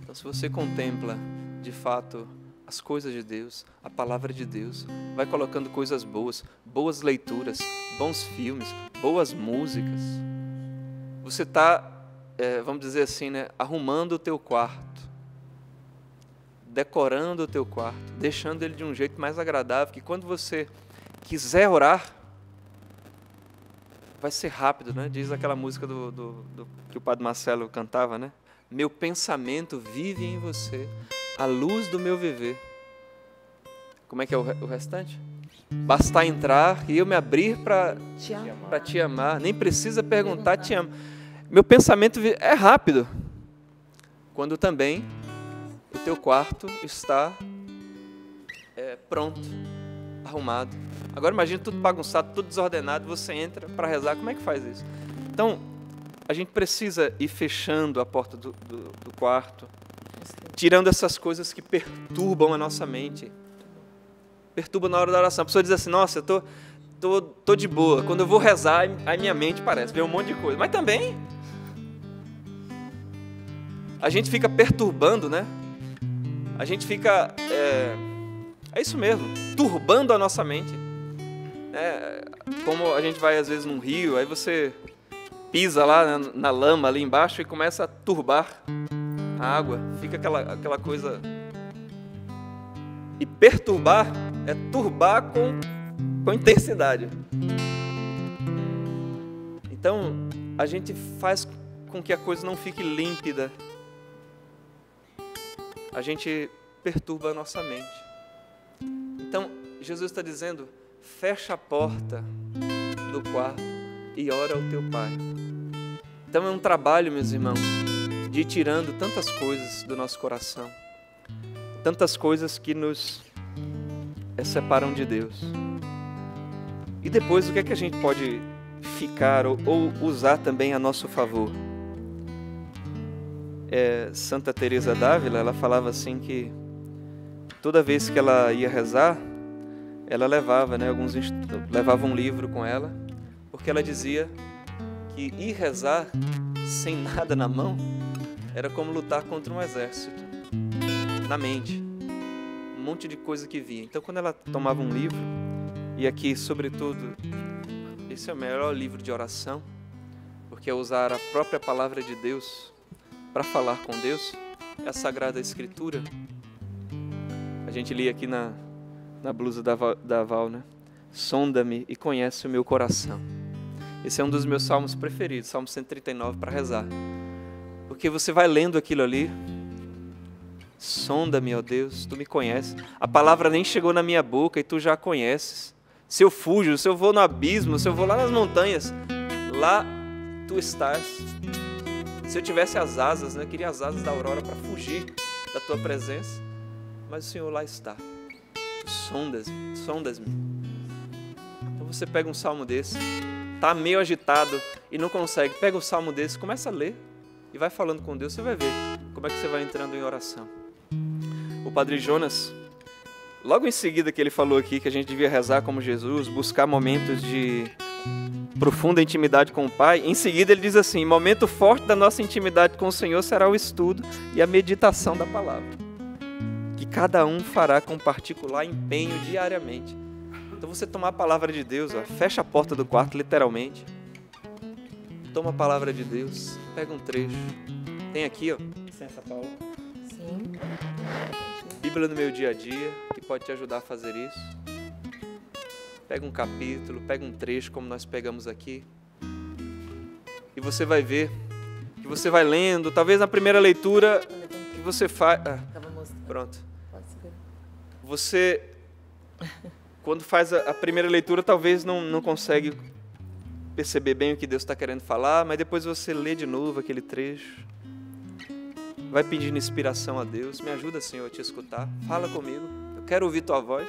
Então, se você contempla, de fato, as coisas de Deus, a palavra de Deus, vai colocando coisas boas, boas leituras, bons filmes, boas músicas. Você está, é, vamos dizer assim, né, arrumando o teu quarto, decorando o teu quarto, deixando ele de um jeito mais agradável, que quando você quiser orar, vai ser rápido, né? Diz aquela música do, do, do, que o Padre Marcelo cantava, né? Meu pensamento vive em você, a luz do meu viver. Como é que é o, o restante? Bastar entrar e eu me abrir para te, amar. te amar. Nem precisa perguntar, perguntar, te amo. Meu pensamento é rápido. Quando também o teu quarto está é, pronto, arrumado Agora imagine tudo bagunçado, tudo desordenado, você entra para rezar, como é que faz isso? Então, a gente precisa ir fechando a porta do, do, do quarto, tirando essas coisas que perturbam a nossa mente. Perturba na hora da oração. A pessoa diz assim, nossa, eu tô, tô, tô de boa. Quando eu vou rezar, a minha mente parece, vê um monte de coisa. Mas também, a gente fica perturbando, né? A gente fica, é, é isso mesmo, turbando a nossa mente. É, como a gente vai às vezes num rio, aí você pisa lá na, na, lama ali embaixo e começa a turbar a água. Fica aquela, aquela coisa. E perturbar é turbar com, com intensidade. Então, a gente faz com que a coisa não fique límpida. A gente perturba a nossa mente. Então, Jesus está dizendo: fecha a porta do quarto e ora ao teu pai. Então é um trabalho, meus irmãos, de ir tirando tantas coisas do nosso coração, tantas coisas que nos separam de Deus. E depois, o que é que a gente pode ficar ou, ou usar também a nosso favor? É, Santa Teresa d'Ávila, ela falava assim que toda vez que ela ia rezar, ela levava, né, alguns levava um livro com ela, porque ela dizia que ir rezar sem [laughs] nada na mão era como lutar contra um exército na mente, um monte de coisa que via. Então, quando ela tomava um livro e aqui, sobretudo, esse é o melhor livro de oração, porque é usar a própria palavra de Deus para falar com Deus, é a Sagrada Escritura. A gente lia aqui na, na blusa da, da Val, né? Sonda-me e conhece o meu coração. Esse é um dos meus salmos preferidos, Salmo 139, para rezar. Porque você vai lendo aquilo ali, sonda-me, ó Deus, tu me conheces. A palavra nem chegou na minha boca e tu já a conheces se eu fujo, se eu vou no abismo, se eu vou lá nas montanhas, lá tu estás. Se eu tivesse as asas, né, eu queria as asas da aurora para fugir da tua presença, mas o Senhor lá está. Sondas-me, sondas-me. Então você pega um salmo desse, tá meio agitado e não consegue, pega um salmo desse, começa a ler e vai falando com Deus, você vai ver como é que você vai entrando em oração. O Padre Jonas, Logo em seguida que ele falou aqui que a gente devia rezar como Jesus, buscar momentos de profunda intimidade com o Pai, em seguida ele diz assim: momento forte da nossa intimidade com o Senhor será o estudo e a meditação da palavra, cada um fará com particular empenho diariamente. Então você tomar a palavra de Deus, ó, fecha a porta do quarto literalmente, toma a palavra de Deus, pega um trecho, tem aqui, ó, licença Paulo. Sim. Bíblia no meu dia a dia, que pode te ajudar a fazer isso. Pega um capítulo, pega um trecho, como nós pegamos aqui, e você vai ver que você vai lendo, talvez na primeira leitura que você faz. Ah, pronto. Você, quando faz a, primeira leitura, talvez não, não consegue perceber bem o que Deus está querendo falar, mas depois você lê de novo aquele trecho vai pedindo inspiração a Deus. Me ajuda, Senhor, a te escutar. Fala comigo. Eu quero ouvir tua voz.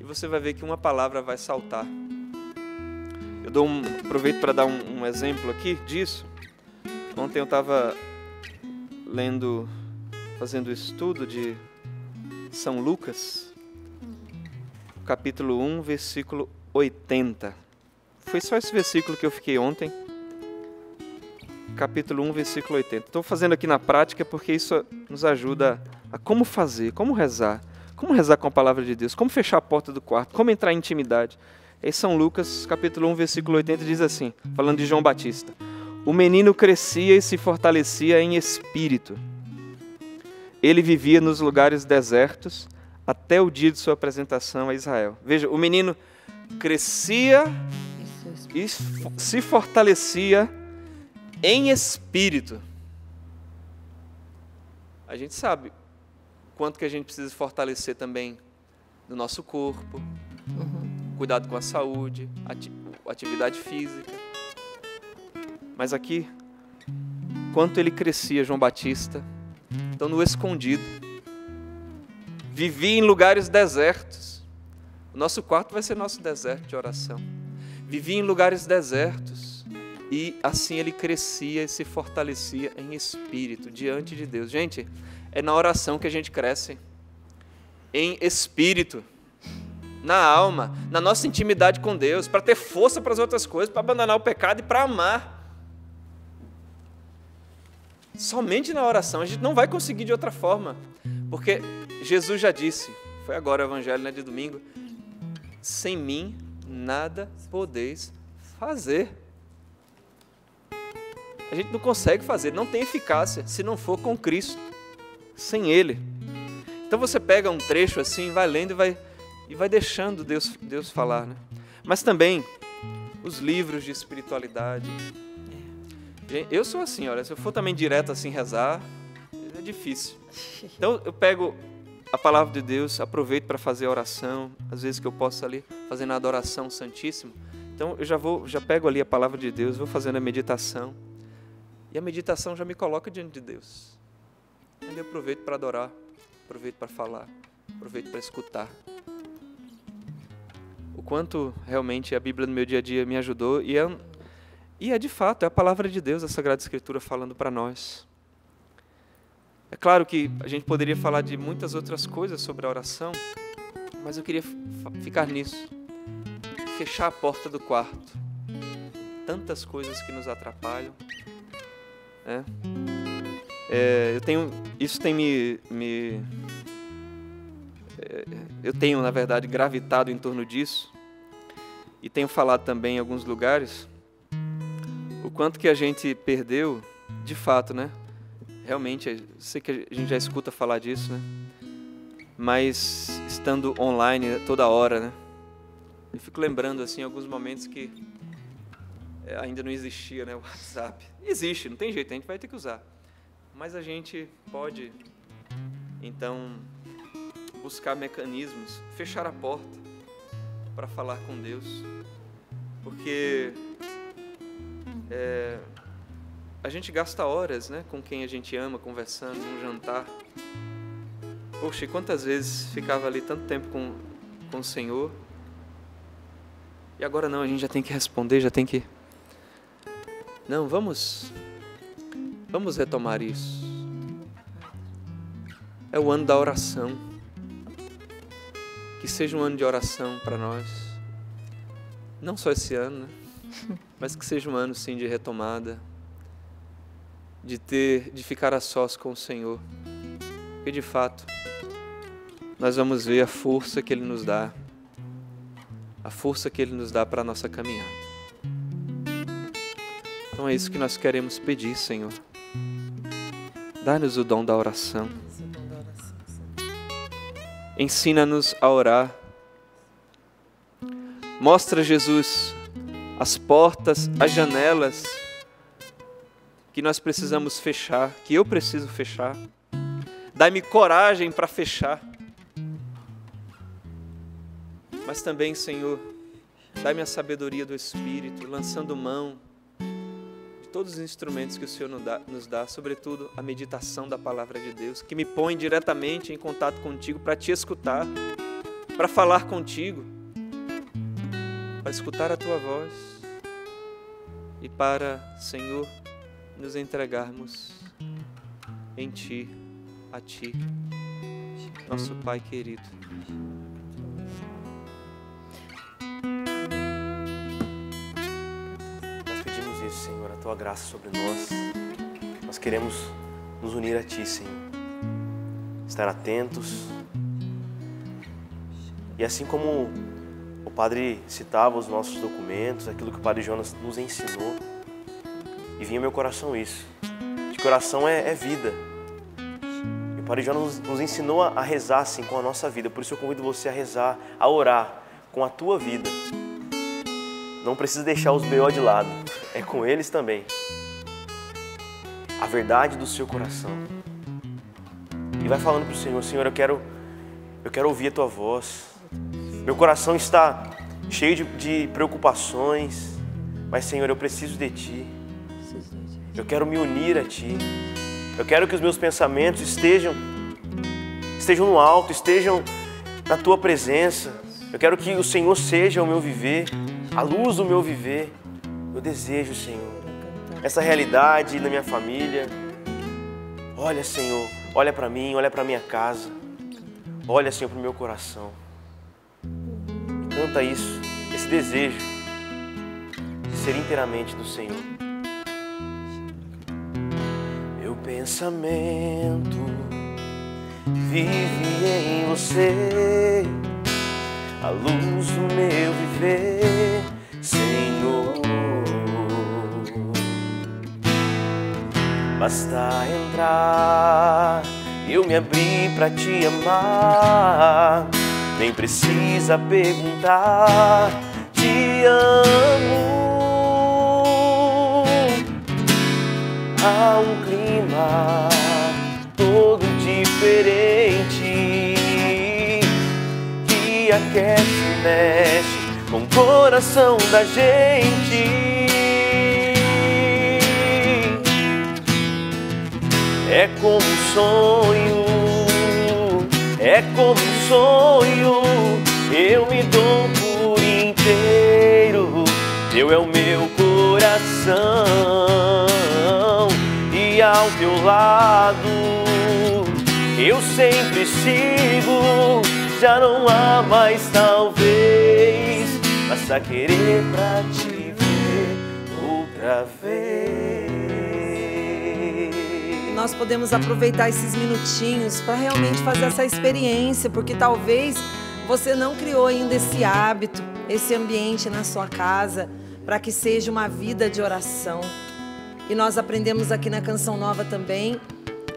E você vai ver que uma palavra vai saltar. Eu dou um, aproveito para dar um, um exemplo aqui disso. Ontem eu estava lendo, fazendo estudo de São Lucas, capítulo 1, versículo 80. Foi só esse versículo que eu fiquei ontem capítulo 1, versículo 80. Estou fazendo aqui na prática porque isso nos ajuda a como fazer, como rezar, como rezar com a palavra de Deus, como fechar a porta do quarto, como entrar em intimidade. Em São Lucas, capítulo 1, versículo 80, diz assim, falando de João Batista: O menino crescia e se fortalecia em espírito. Ele vivia nos lugares desertos até o dia de sua apresentação a Israel. Veja, o menino crescia e se fortalecia em espírito. A gente sabe quanto que a gente precisa fortalecer também no nosso corpo, cuidado com a saúde, atividade física. Mas aqui, quanto ele crescia, João Batista, então no escondido, vivia em lugares desertos. O nosso quarto vai ser nosso deserto de oração. Vivia em lugares desertos e assim ele crescia e se fortalecia em espírito diante de Deus. Gente, é na oração que a gente cresce. Em espírito, na alma, na nossa intimidade com Deus, para ter força para as outras coisas, para abandonar o pecado e para amar. Somente na oração, a gente não vai conseguir de outra forma, porque Jesus já disse, foi agora o evangelho né, de domingo, sem mim nada podeis fazer. A gente não consegue fazer, não tem eficácia se não for com Cristo, sem Ele. Então você pega um trecho assim, vai lendo e vai, e vai deixando Deus, Deus falar. Né? Mas também os livros de espiritualidade. Eu sou assim, olha, se eu for também direto assim rezar, é difícil. Então eu pego a palavra de Deus, aproveito para fazer oração, às vezes que eu posso ali fazendo a adoração santíssima. Então eu já vou, já pego ali a palavra de Deus, vou fazendo a meditação. E a meditação já me coloca diante de Deus. Aí eu aproveito para adorar, aproveito para falar, aproveito para escutar. O quanto realmente a Bíblia no meu dia a dia me ajudou e é, e é de fato, é a palavra de Deus, a Sagrada Escritura falando para nós. É claro que a gente poderia falar de muitas outras coisas sobre a oração, mas eu queria ficar nisso. Fechar a porta do quarto. Tantas coisas que nos atrapalham. É. É, eu tenho, isso tem me, me é, eu tenho na verdade gravitado em torno disso e tenho falado também em alguns lugares o quanto que a gente perdeu, de fato, né? Realmente, sei que a gente já escuta falar disso, né? Mas estando online toda hora, né? Eu fico lembrando assim alguns momentos que é, ainda não existia, né, o WhatsApp. Existe, não tem jeito, a gente vai ter que usar. Mas a gente pode então buscar mecanismos, fechar a porta para falar com Deus, porque é, a gente gasta horas, né, com quem a gente ama, conversando, num jantar. Poxa, e quantas vezes ficava ali tanto tempo com, com o Senhor e agora não, a gente já tem que responder, já tem que não, vamos vamos retomar isso. É o ano da oração. Que seja um ano de oração para nós. Não só esse ano, né? [laughs] Mas que seja um ano sim de retomada, de ter, de ficar a sós com o Senhor. E de fato, nós vamos ver a força que Ele nos dá, a força que Ele nos dá para a nossa caminhada. Então é isso que nós queremos pedir, Senhor. Dá-nos o dom da oração. Ensina-nos a orar. Mostra, Jesus, as portas, as janelas que nós precisamos fechar, que eu preciso fechar. Dá-me coragem para fechar. Mas também, Senhor, dá-me a sabedoria do Espírito, lançando mão todos os instrumentos que o Senhor nos dá, sobretudo a meditação da palavra de Deus, que me põe diretamente em contato contigo para te escutar, para falar contigo, para escutar a tua voz e para, Senhor, nos entregarmos em ti, a ti, nosso Pai querido. tua graça sobre nós. Nós queremos nos unir a ti, Senhor. Estar atentos. E assim como Padre citava os nossos documentos, aquilo que o Padre Jonas nos ensinou, e vinha ao meu coração isso, de que é, é vida. E o Padre Jonas nos, nos ensinou a, a rezar assim com a nossa vida, por isso eu convido você a rezar, a orar com a tua vida. Não precisa deixar os B.O. de lado é com eles também. A verdade do seu coração. E vai falando para o Senhor, Senhor, eu quero, eu quero ouvir a tua voz. Meu coração está cheio de, de preocupações, mas Senhor, eu preciso de Ti. Eu quero me unir a Ti. Eu quero que os meus pensamentos estejam, estejam no alto, estejam na Tua presença. Eu quero que o Senhor seja o meu viver, a luz do meu viver. Eu desejo, Senhor, essa realidade na minha família. Olha, Senhor, olha para mim, olha para minha casa. Olha, Senhor, para o meu coração. Canta isso, esse desejo de ser inteiramente do Senhor. Meu pensamento vive em você, a luz do meu viver, Senhor. Basta entrar, eu me abri pra te amar. Nem precisa perguntar, te amo. Há um clima todo diferente que aquece e mexe com o coração da gente. É como um sonho, é como um sonho. Eu me dou por inteiro. Teu é o meu coração e ao teu lado eu sempre sigo. Já não há mais talvez, basta querer pra te ver outra vez nós podemos aproveitar esses minutinhos para realmente fazer essa experiência, porque talvez você não criou ainda esse hábito, esse ambiente na sua casa, para que seja uma vida de oração. E nós aprendemos aqui na canção nova também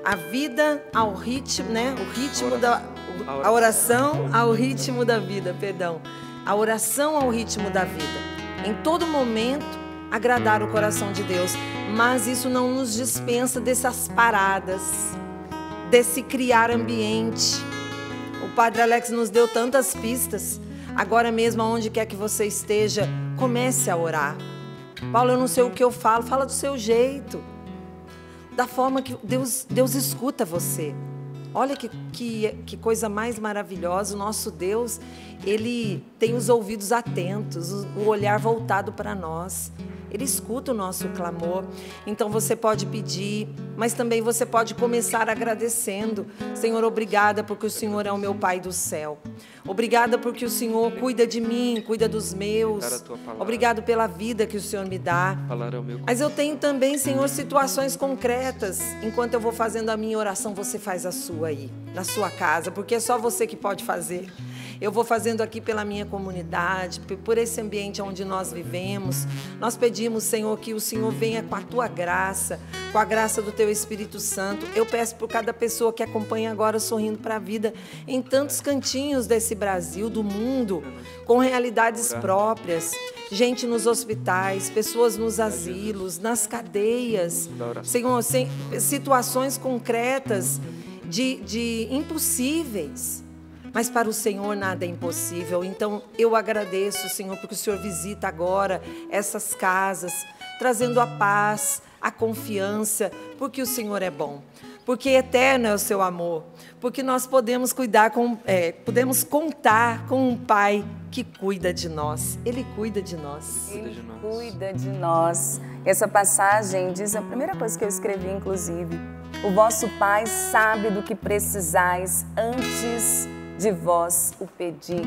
a vida ao ritmo, né? O ritmo da a oração ao ritmo da vida, perdão. A oração ao ritmo da vida. Em todo momento agradar o coração de Deus mas isso não nos dispensa dessas paradas, desse criar ambiente. O Padre Alex nos deu tantas pistas. Agora mesmo, aonde quer que você esteja, comece a orar. Paulo, eu não sei o que eu falo, fala do seu jeito, da forma que Deus, Deus escuta você. Olha que, que, que coisa mais maravilhosa, o nosso Deus, ele tem os ouvidos atentos, o olhar voltado para nós. Ele escuta o nosso clamor. Então você pode pedir, mas também você pode começar agradecendo. Senhor, obrigada porque o Senhor é o meu Pai do céu. Obrigada porque o Senhor cuida de mim, cuida dos meus. Obrigado pela vida que o Senhor me dá. Mas eu tenho também, Senhor, situações concretas. Enquanto eu vou fazendo a minha oração, você faz a sua aí, na sua casa, porque é só você que pode fazer. Eu vou fazendo aqui pela minha comunidade, por esse ambiente onde nós vivemos. Nós pedimos, Senhor, que o Senhor venha com a tua graça, com a graça do teu Espírito Santo. Eu peço por cada pessoa que acompanha agora sorrindo para a vida em tantos cantinhos desse Brasil, do mundo, com realidades próprias. Gente nos hospitais, pessoas nos asilos, nas cadeias. Senhor, situações concretas de, de impossíveis. Mas para o Senhor nada é impossível. Então eu agradeço, Senhor, porque o Senhor visita agora essas casas, trazendo a paz, a confiança, porque o Senhor é bom. Porque eterno é o seu amor, porque nós podemos cuidar com, é, podemos contar com um Pai que cuida de nós. Ele cuida de nós. Ele cuida de nós. Essa passagem diz a primeira coisa que eu escrevi, inclusive. O vosso Pai sabe do que precisais antes de vós o pedir.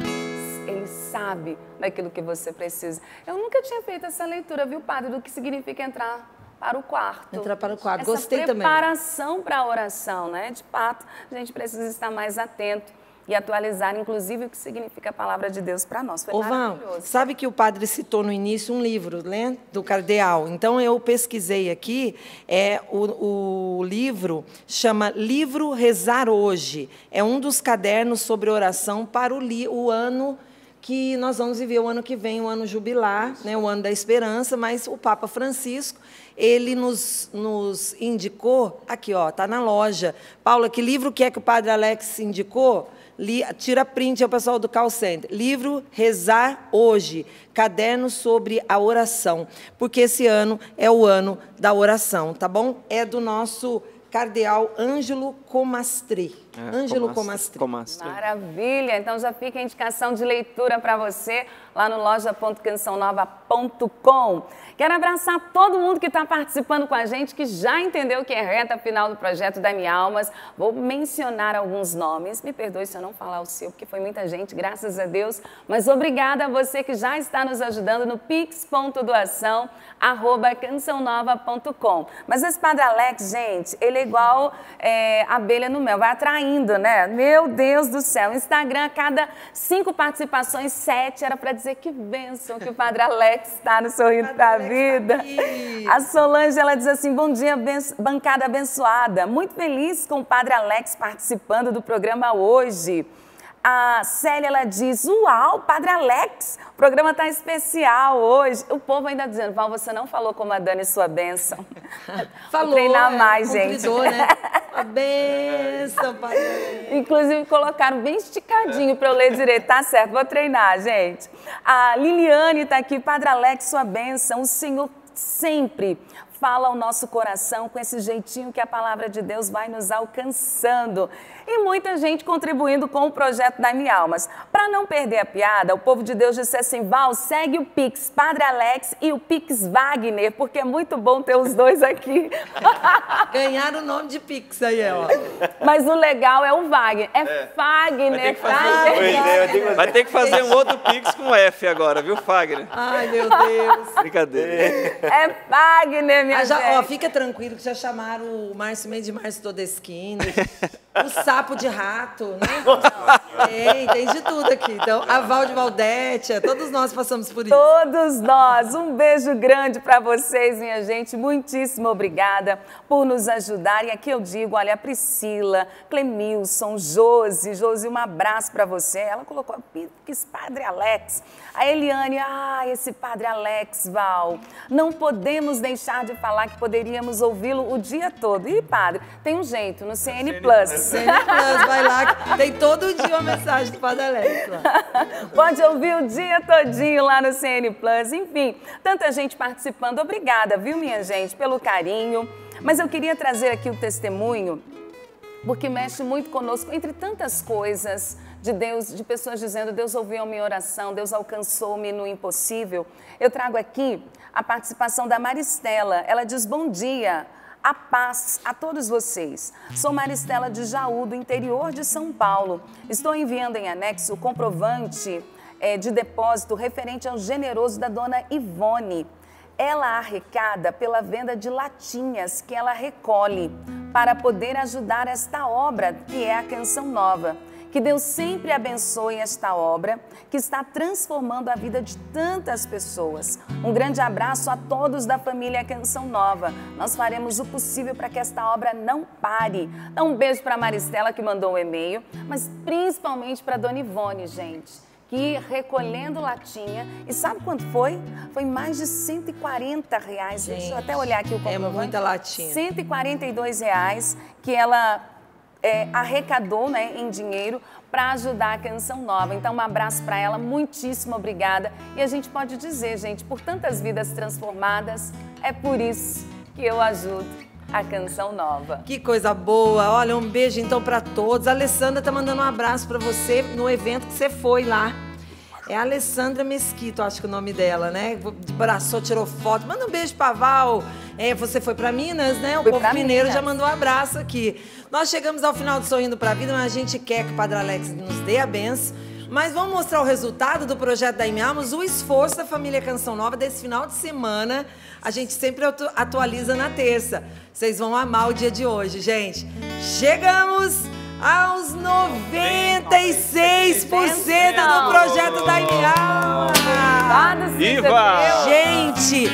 Ele sabe daquilo que você precisa. Eu nunca tinha feito essa leitura, viu, padre, do que significa entrar para o quarto. Entrar para o quarto. Essa Gostei também. preparação para a oração, né? De fato, a gente precisa estar mais atento e atualizar, inclusive, o que significa a palavra de Deus para nós. Foi Ô, Van, sabe que o padre citou no início um livro né, do cardeal. Então, eu pesquisei aqui, é, o, o livro chama Livro Rezar Hoje. É um dos cadernos sobre oração para o, li, o ano que nós vamos viver o ano que vem, o ano jubilar, né, o ano da esperança, mas o Papa Francisco, ele nos, nos indicou, aqui ó, está na loja. Paula, que livro que é que o Padre Alex indicou? Li, tira print ao pessoal do call center. Livro Rezar Hoje, caderno sobre a oração, porque esse ano é o ano da oração, tá bom? É do nosso cardeal Ângelo Comastri. É, Ângelo Comastri. Comastri. Maravilha! Então já fica a indicação de leitura para você lá no loja.cançãonova.com. Quero abraçar todo mundo que está participando com a gente, que já entendeu que é reta final do projeto da Minha Almas. Vou mencionar alguns nomes. Me perdoe se eu não falar o seu, porque foi muita gente, graças a Deus. Mas obrigada a você que já está nos ajudando no pix.doação arroba cançãonova.com. Mas esse Padre Alex, gente, ele é igual é, abelha no mel, vai atraindo, né? Meu Deus do céu, Instagram, a cada cinco participações, sete era para dizer que bênção que o Padre Alex está no Sorrindo da Vida. Tá a Solange, ela diz assim, bom dia, bancada abençoada. Muito feliz com o Padre Alex participando do programa hoje. A Célia, ela diz, uau, Padre Alex, o programa está especial hoje. O povo ainda dizendo, Val, você não falou como a Dani sua bênção. [laughs] Falou, Vou treinar é, mais, gente. né? [laughs] A bênção, Padre. Inclusive, colocaram bem esticadinho para eu ler direito. Tá certo, vou treinar, gente. A Liliane está aqui, Padre Alex, sua bênção. O Senhor sempre fala ao nosso coração com esse jeitinho que a palavra de Deus vai nos alcançando. E muita gente contribuindo com o projeto da Minha Almas. Para não perder a piada, o povo de Deus disse assim: Val, segue o Pix Padre Alex e o Pix Wagner, porque é muito bom ter os dois aqui. [laughs] Ganharam o nome de Pix aí, ó. Mas o legal é o Wagner. É, é. Fagner, Fagner. Vai ter que fazer um outro Pix com F agora, viu, Fagner? Ai, meu Deus. Brincadeira. É Fagner, minha ah, já. Ó, fica tranquilo que já chamaram o Márcio Mendes de Márcio Todeschini. [laughs] o sapo de rato, né? Tem, tem de tudo aqui. Então, a Val de Valdétia, todos nós passamos por isso. Todos nós. Um beijo grande para vocês, minha gente. Muitíssimo obrigada por nos ajudarem. Aqui eu digo, olha, a Priscila, Clemilson, Josi. Josi, um abraço para você. Ela colocou Pix Padre Alex. A Eliane, ah, esse Padre Alex, Val. Não podemos deixar de falar que poderíamos ouvi-lo o dia todo. E, Padre, tem um jeito, no CN, Plus. CN Plus, vai lá, tem todo dia uma mensagem do Padre Alex. [laughs] Pode ouvir o dia todinho lá no CN Plus. Enfim, tanta gente participando. Obrigada, viu, minha gente, pelo carinho. Mas eu queria trazer aqui o testemunho, porque mexe muito conosco, entre tantas coisas de Deus, de pessoas dizendo: Deus ouviu a minha oração, Deus alcançou-me no impossível. Eu trago aqui a participação da Maristela. Ela diz: Bom dia a paz a todos vocês. Sou Maristela de Jaú, do interior de São Paulo. Estou enviando em anexo o comprovante é, de depósito referente ao generoso da dona Ivone. Ela arrecada pela venda de latinhas que ela recolhe para poder ajudar esta obra que é a Canção Nova. Que Deus sempre abençoe esta obra que está transformando a vida de tantas pessoas. Um grande abraço a todos da família Canção Nova. Nós faremos o possível para que esta obra não pare. Dá um beijo para a Maristela que mandou o um e-mail, mas principalmente para a Dona Ivone, gente que recolhendo latinha. E sabe quanto foi? Foi mais de 140 reais. Gente, Deixa eu até olhar aqui o comprovante. É muita latinha. 142 reais que ela é, arrecadou né, em dinheiro para ajudar a Canção Nova. Então, um abraço para ela, muitíssimo obrigada. E a gente pode dizer, gente, por tantas vidas transformadas, é por isso que eu ajudo a Canção Nova. Que coisa boa! Olha, um beijo então para todos. A Alessandra tá mandando um abraço para você no evento que você foi lá. É a Alessandra Mesquito, acho que é o nome dela, né? Abraçou, tirou foto. Manda um beijo pra Val. É, você foi para Minas, né? O Fui povo mineiro Minas. já mandou um abraço aqui. Nós chegamos ao final do Sorrindo para a Vida, mas a gente quer que o Padre Alex nos dê a benção. Mas vamos mostrar o resultado do projeto da Imiamos, o esforço da família Canção Nova desse final de semana. A gente sempre atualiza na terça. Vocês vão amar o dia de hoje, gente. Chegamos aos 96% do projeto da Imiamos. Viva! Gente,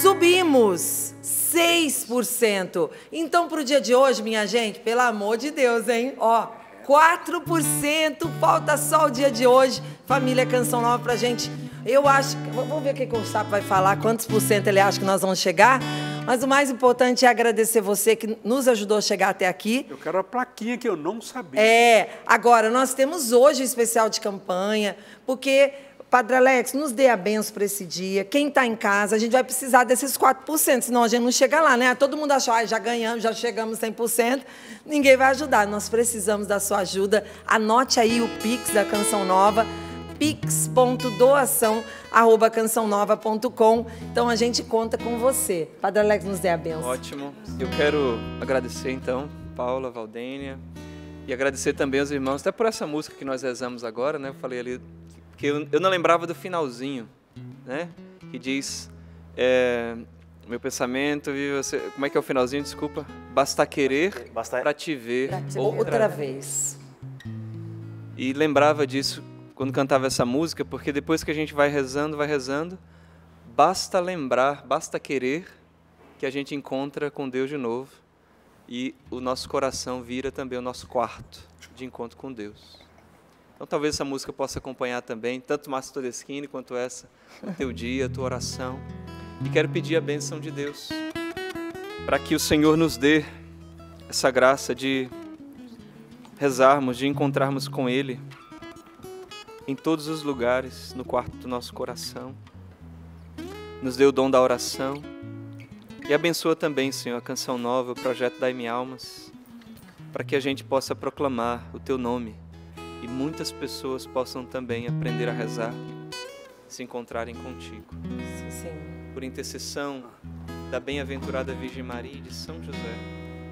subimos 6%. Então, para o dia de hoje, minha gente, pelo amor de Deus, hein? Ó, 4%, falta só o dia de hoje. Família Canção Nova pra gente. Eu acho. Vamos ver o que, que o Sapo vai falar, quantos por cento ele acha que nós vamos chegar. Mas o mais importante é agradecer você que nos ajudou a chegar até aqui. Eu quero a plaquinha que eu não sabia. É, agora, nós temos hoje o especial de campanha, porque Padre Alex, nos dê a benção para esse dia. Quem está em casa, a gente vai precisar desses 4%, senão a gente não chega lá, né? Todo mundo achou, ah, já ganhamos, já chegamos 100%. Ninguém vai ajudar. Nós precisamos da sua ajuda. Anote aí o Pix da Canção Nova, pix.doação@cançãonova.com. Então a gente conta com você. Padre Alex, nos dê a benção. Ótimo. Eu quero agradecer então, Paula, Valdênia, e agradecer também aos irmãos, até por essa música que nós rezamos agora, né? Eu falei ali que eu, eu não lembrava do finalzinho, né? Que diz, é, meu pensamento, você, como é que é o finalzinho? Desculpa. Basta querer para te ver outra, outra vez. E lembrava disso quando cantava essa música, porque depois que a gente vai rezando, vai rezando, basta lembrar, basta querer que a gente encontra com Deus de novo e o nosso coração vira também o nosso quarto de encontro com Deus. Então talvez essa música possa acompanhar também, tanto Márcio Todeschini quanto essa, o teu dia, a tua oração. E quero pedir a bênção de Deus, para que o Senhor nos dê essa graça de rezarmos, de encontrarmos com Ele em todos os lugares, no quarto do nosso coração. Nos dê o dom da oração, E abençoa também, Senhor, a canção nova, o projeto Dai-me Almas, para que a gente possa proclamar o Teu nome e muitas pessoas possam também aprender a rezar, se encontrarem contigo. Sim, sim. Por intercessão da bem-aventurada Virgem Maria e de São José,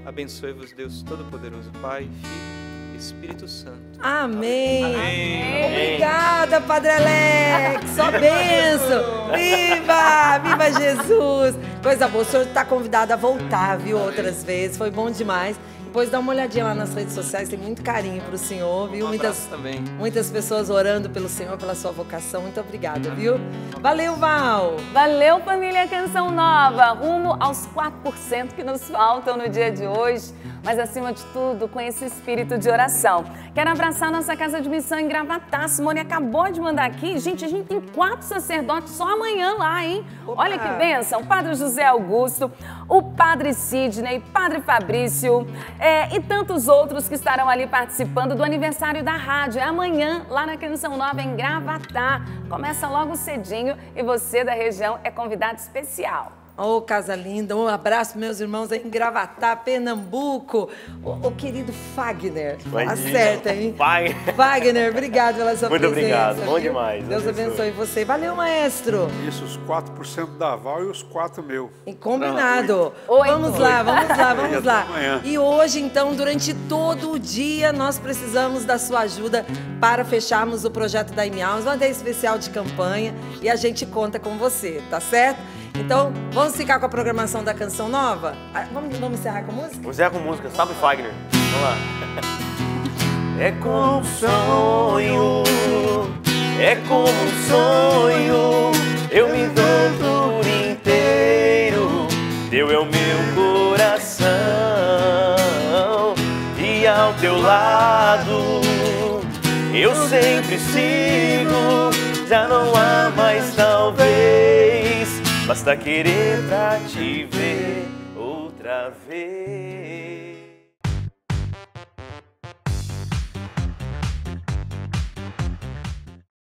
abençoe-vos Deus Todo-Poderoso, Pai, Filho Espírito Santo. Amém. Amém. Obrigada, Padre Alex. [laughs] Só benção. Viva! Viva Jesus! Coisa boa. O senhor está convidado a voltar, viu? Outras vezes. Foi bom demais. Depois dá uma olhadinha lá nas redes sociais, tem muito carinho para o senhor, viu? Um muitas, também. muitas pessoas orando pelo senhor, pela sua vocação. Muito obrigada, viu? Valeu, Val! Valeu, família Canção Nova! Rumo aos 4% que nos faltam no dia de hoje mas acima de tudo com esse espírito de oração. Quero abraçar nossa casa de missão em Gravatá. Simone acabou de mandar aqui. Gente, a gente tem quatro sacerdotes só amanhã lá, hein? Opa. Olha que benção. O padre José Augusto, o padre Sidney, padre Fabrício é, e tantos outros que estarão ali participando do aniversário da rádio. É amanhã, lá na Canção Nova, em Gravatá. Começa logo cedinho e você da região é convidado especial. Ô, oh, casa linda, um abraço, meus irmãos aí em Gravatá, Pernambuco. O, o querido Fagner. Acerta, hein? Fagner. Fagner, obrigado pela sua Muito presença. Muito obrigado, viu? bom demais. Deus abençoe você. Valeu, maestro. Isso, os 4% da Val e os 4 meu. E combinado. Não, oi. Vamos oi. lá, vamos lá, vamos lá. E hoje, então, durante todo o dia, nós precisamos da sua ajuda para fecharmos o projeto da IMAUS, uma ideia especial de campanha, e a gente conta com você, tá certo? Então, vamos ficar com a programação da canção nova? Ah, vamos, vamos encerrar com música? Vamos encerrar com música, sabe Fagner? Vamos lá. É como um sonho, é como um sonho, eu me dou por inteiro, teu é o meu coração, e ao teu lado eu sempre sigo, já não há mais talvez Basta querer pra te ver outra vez.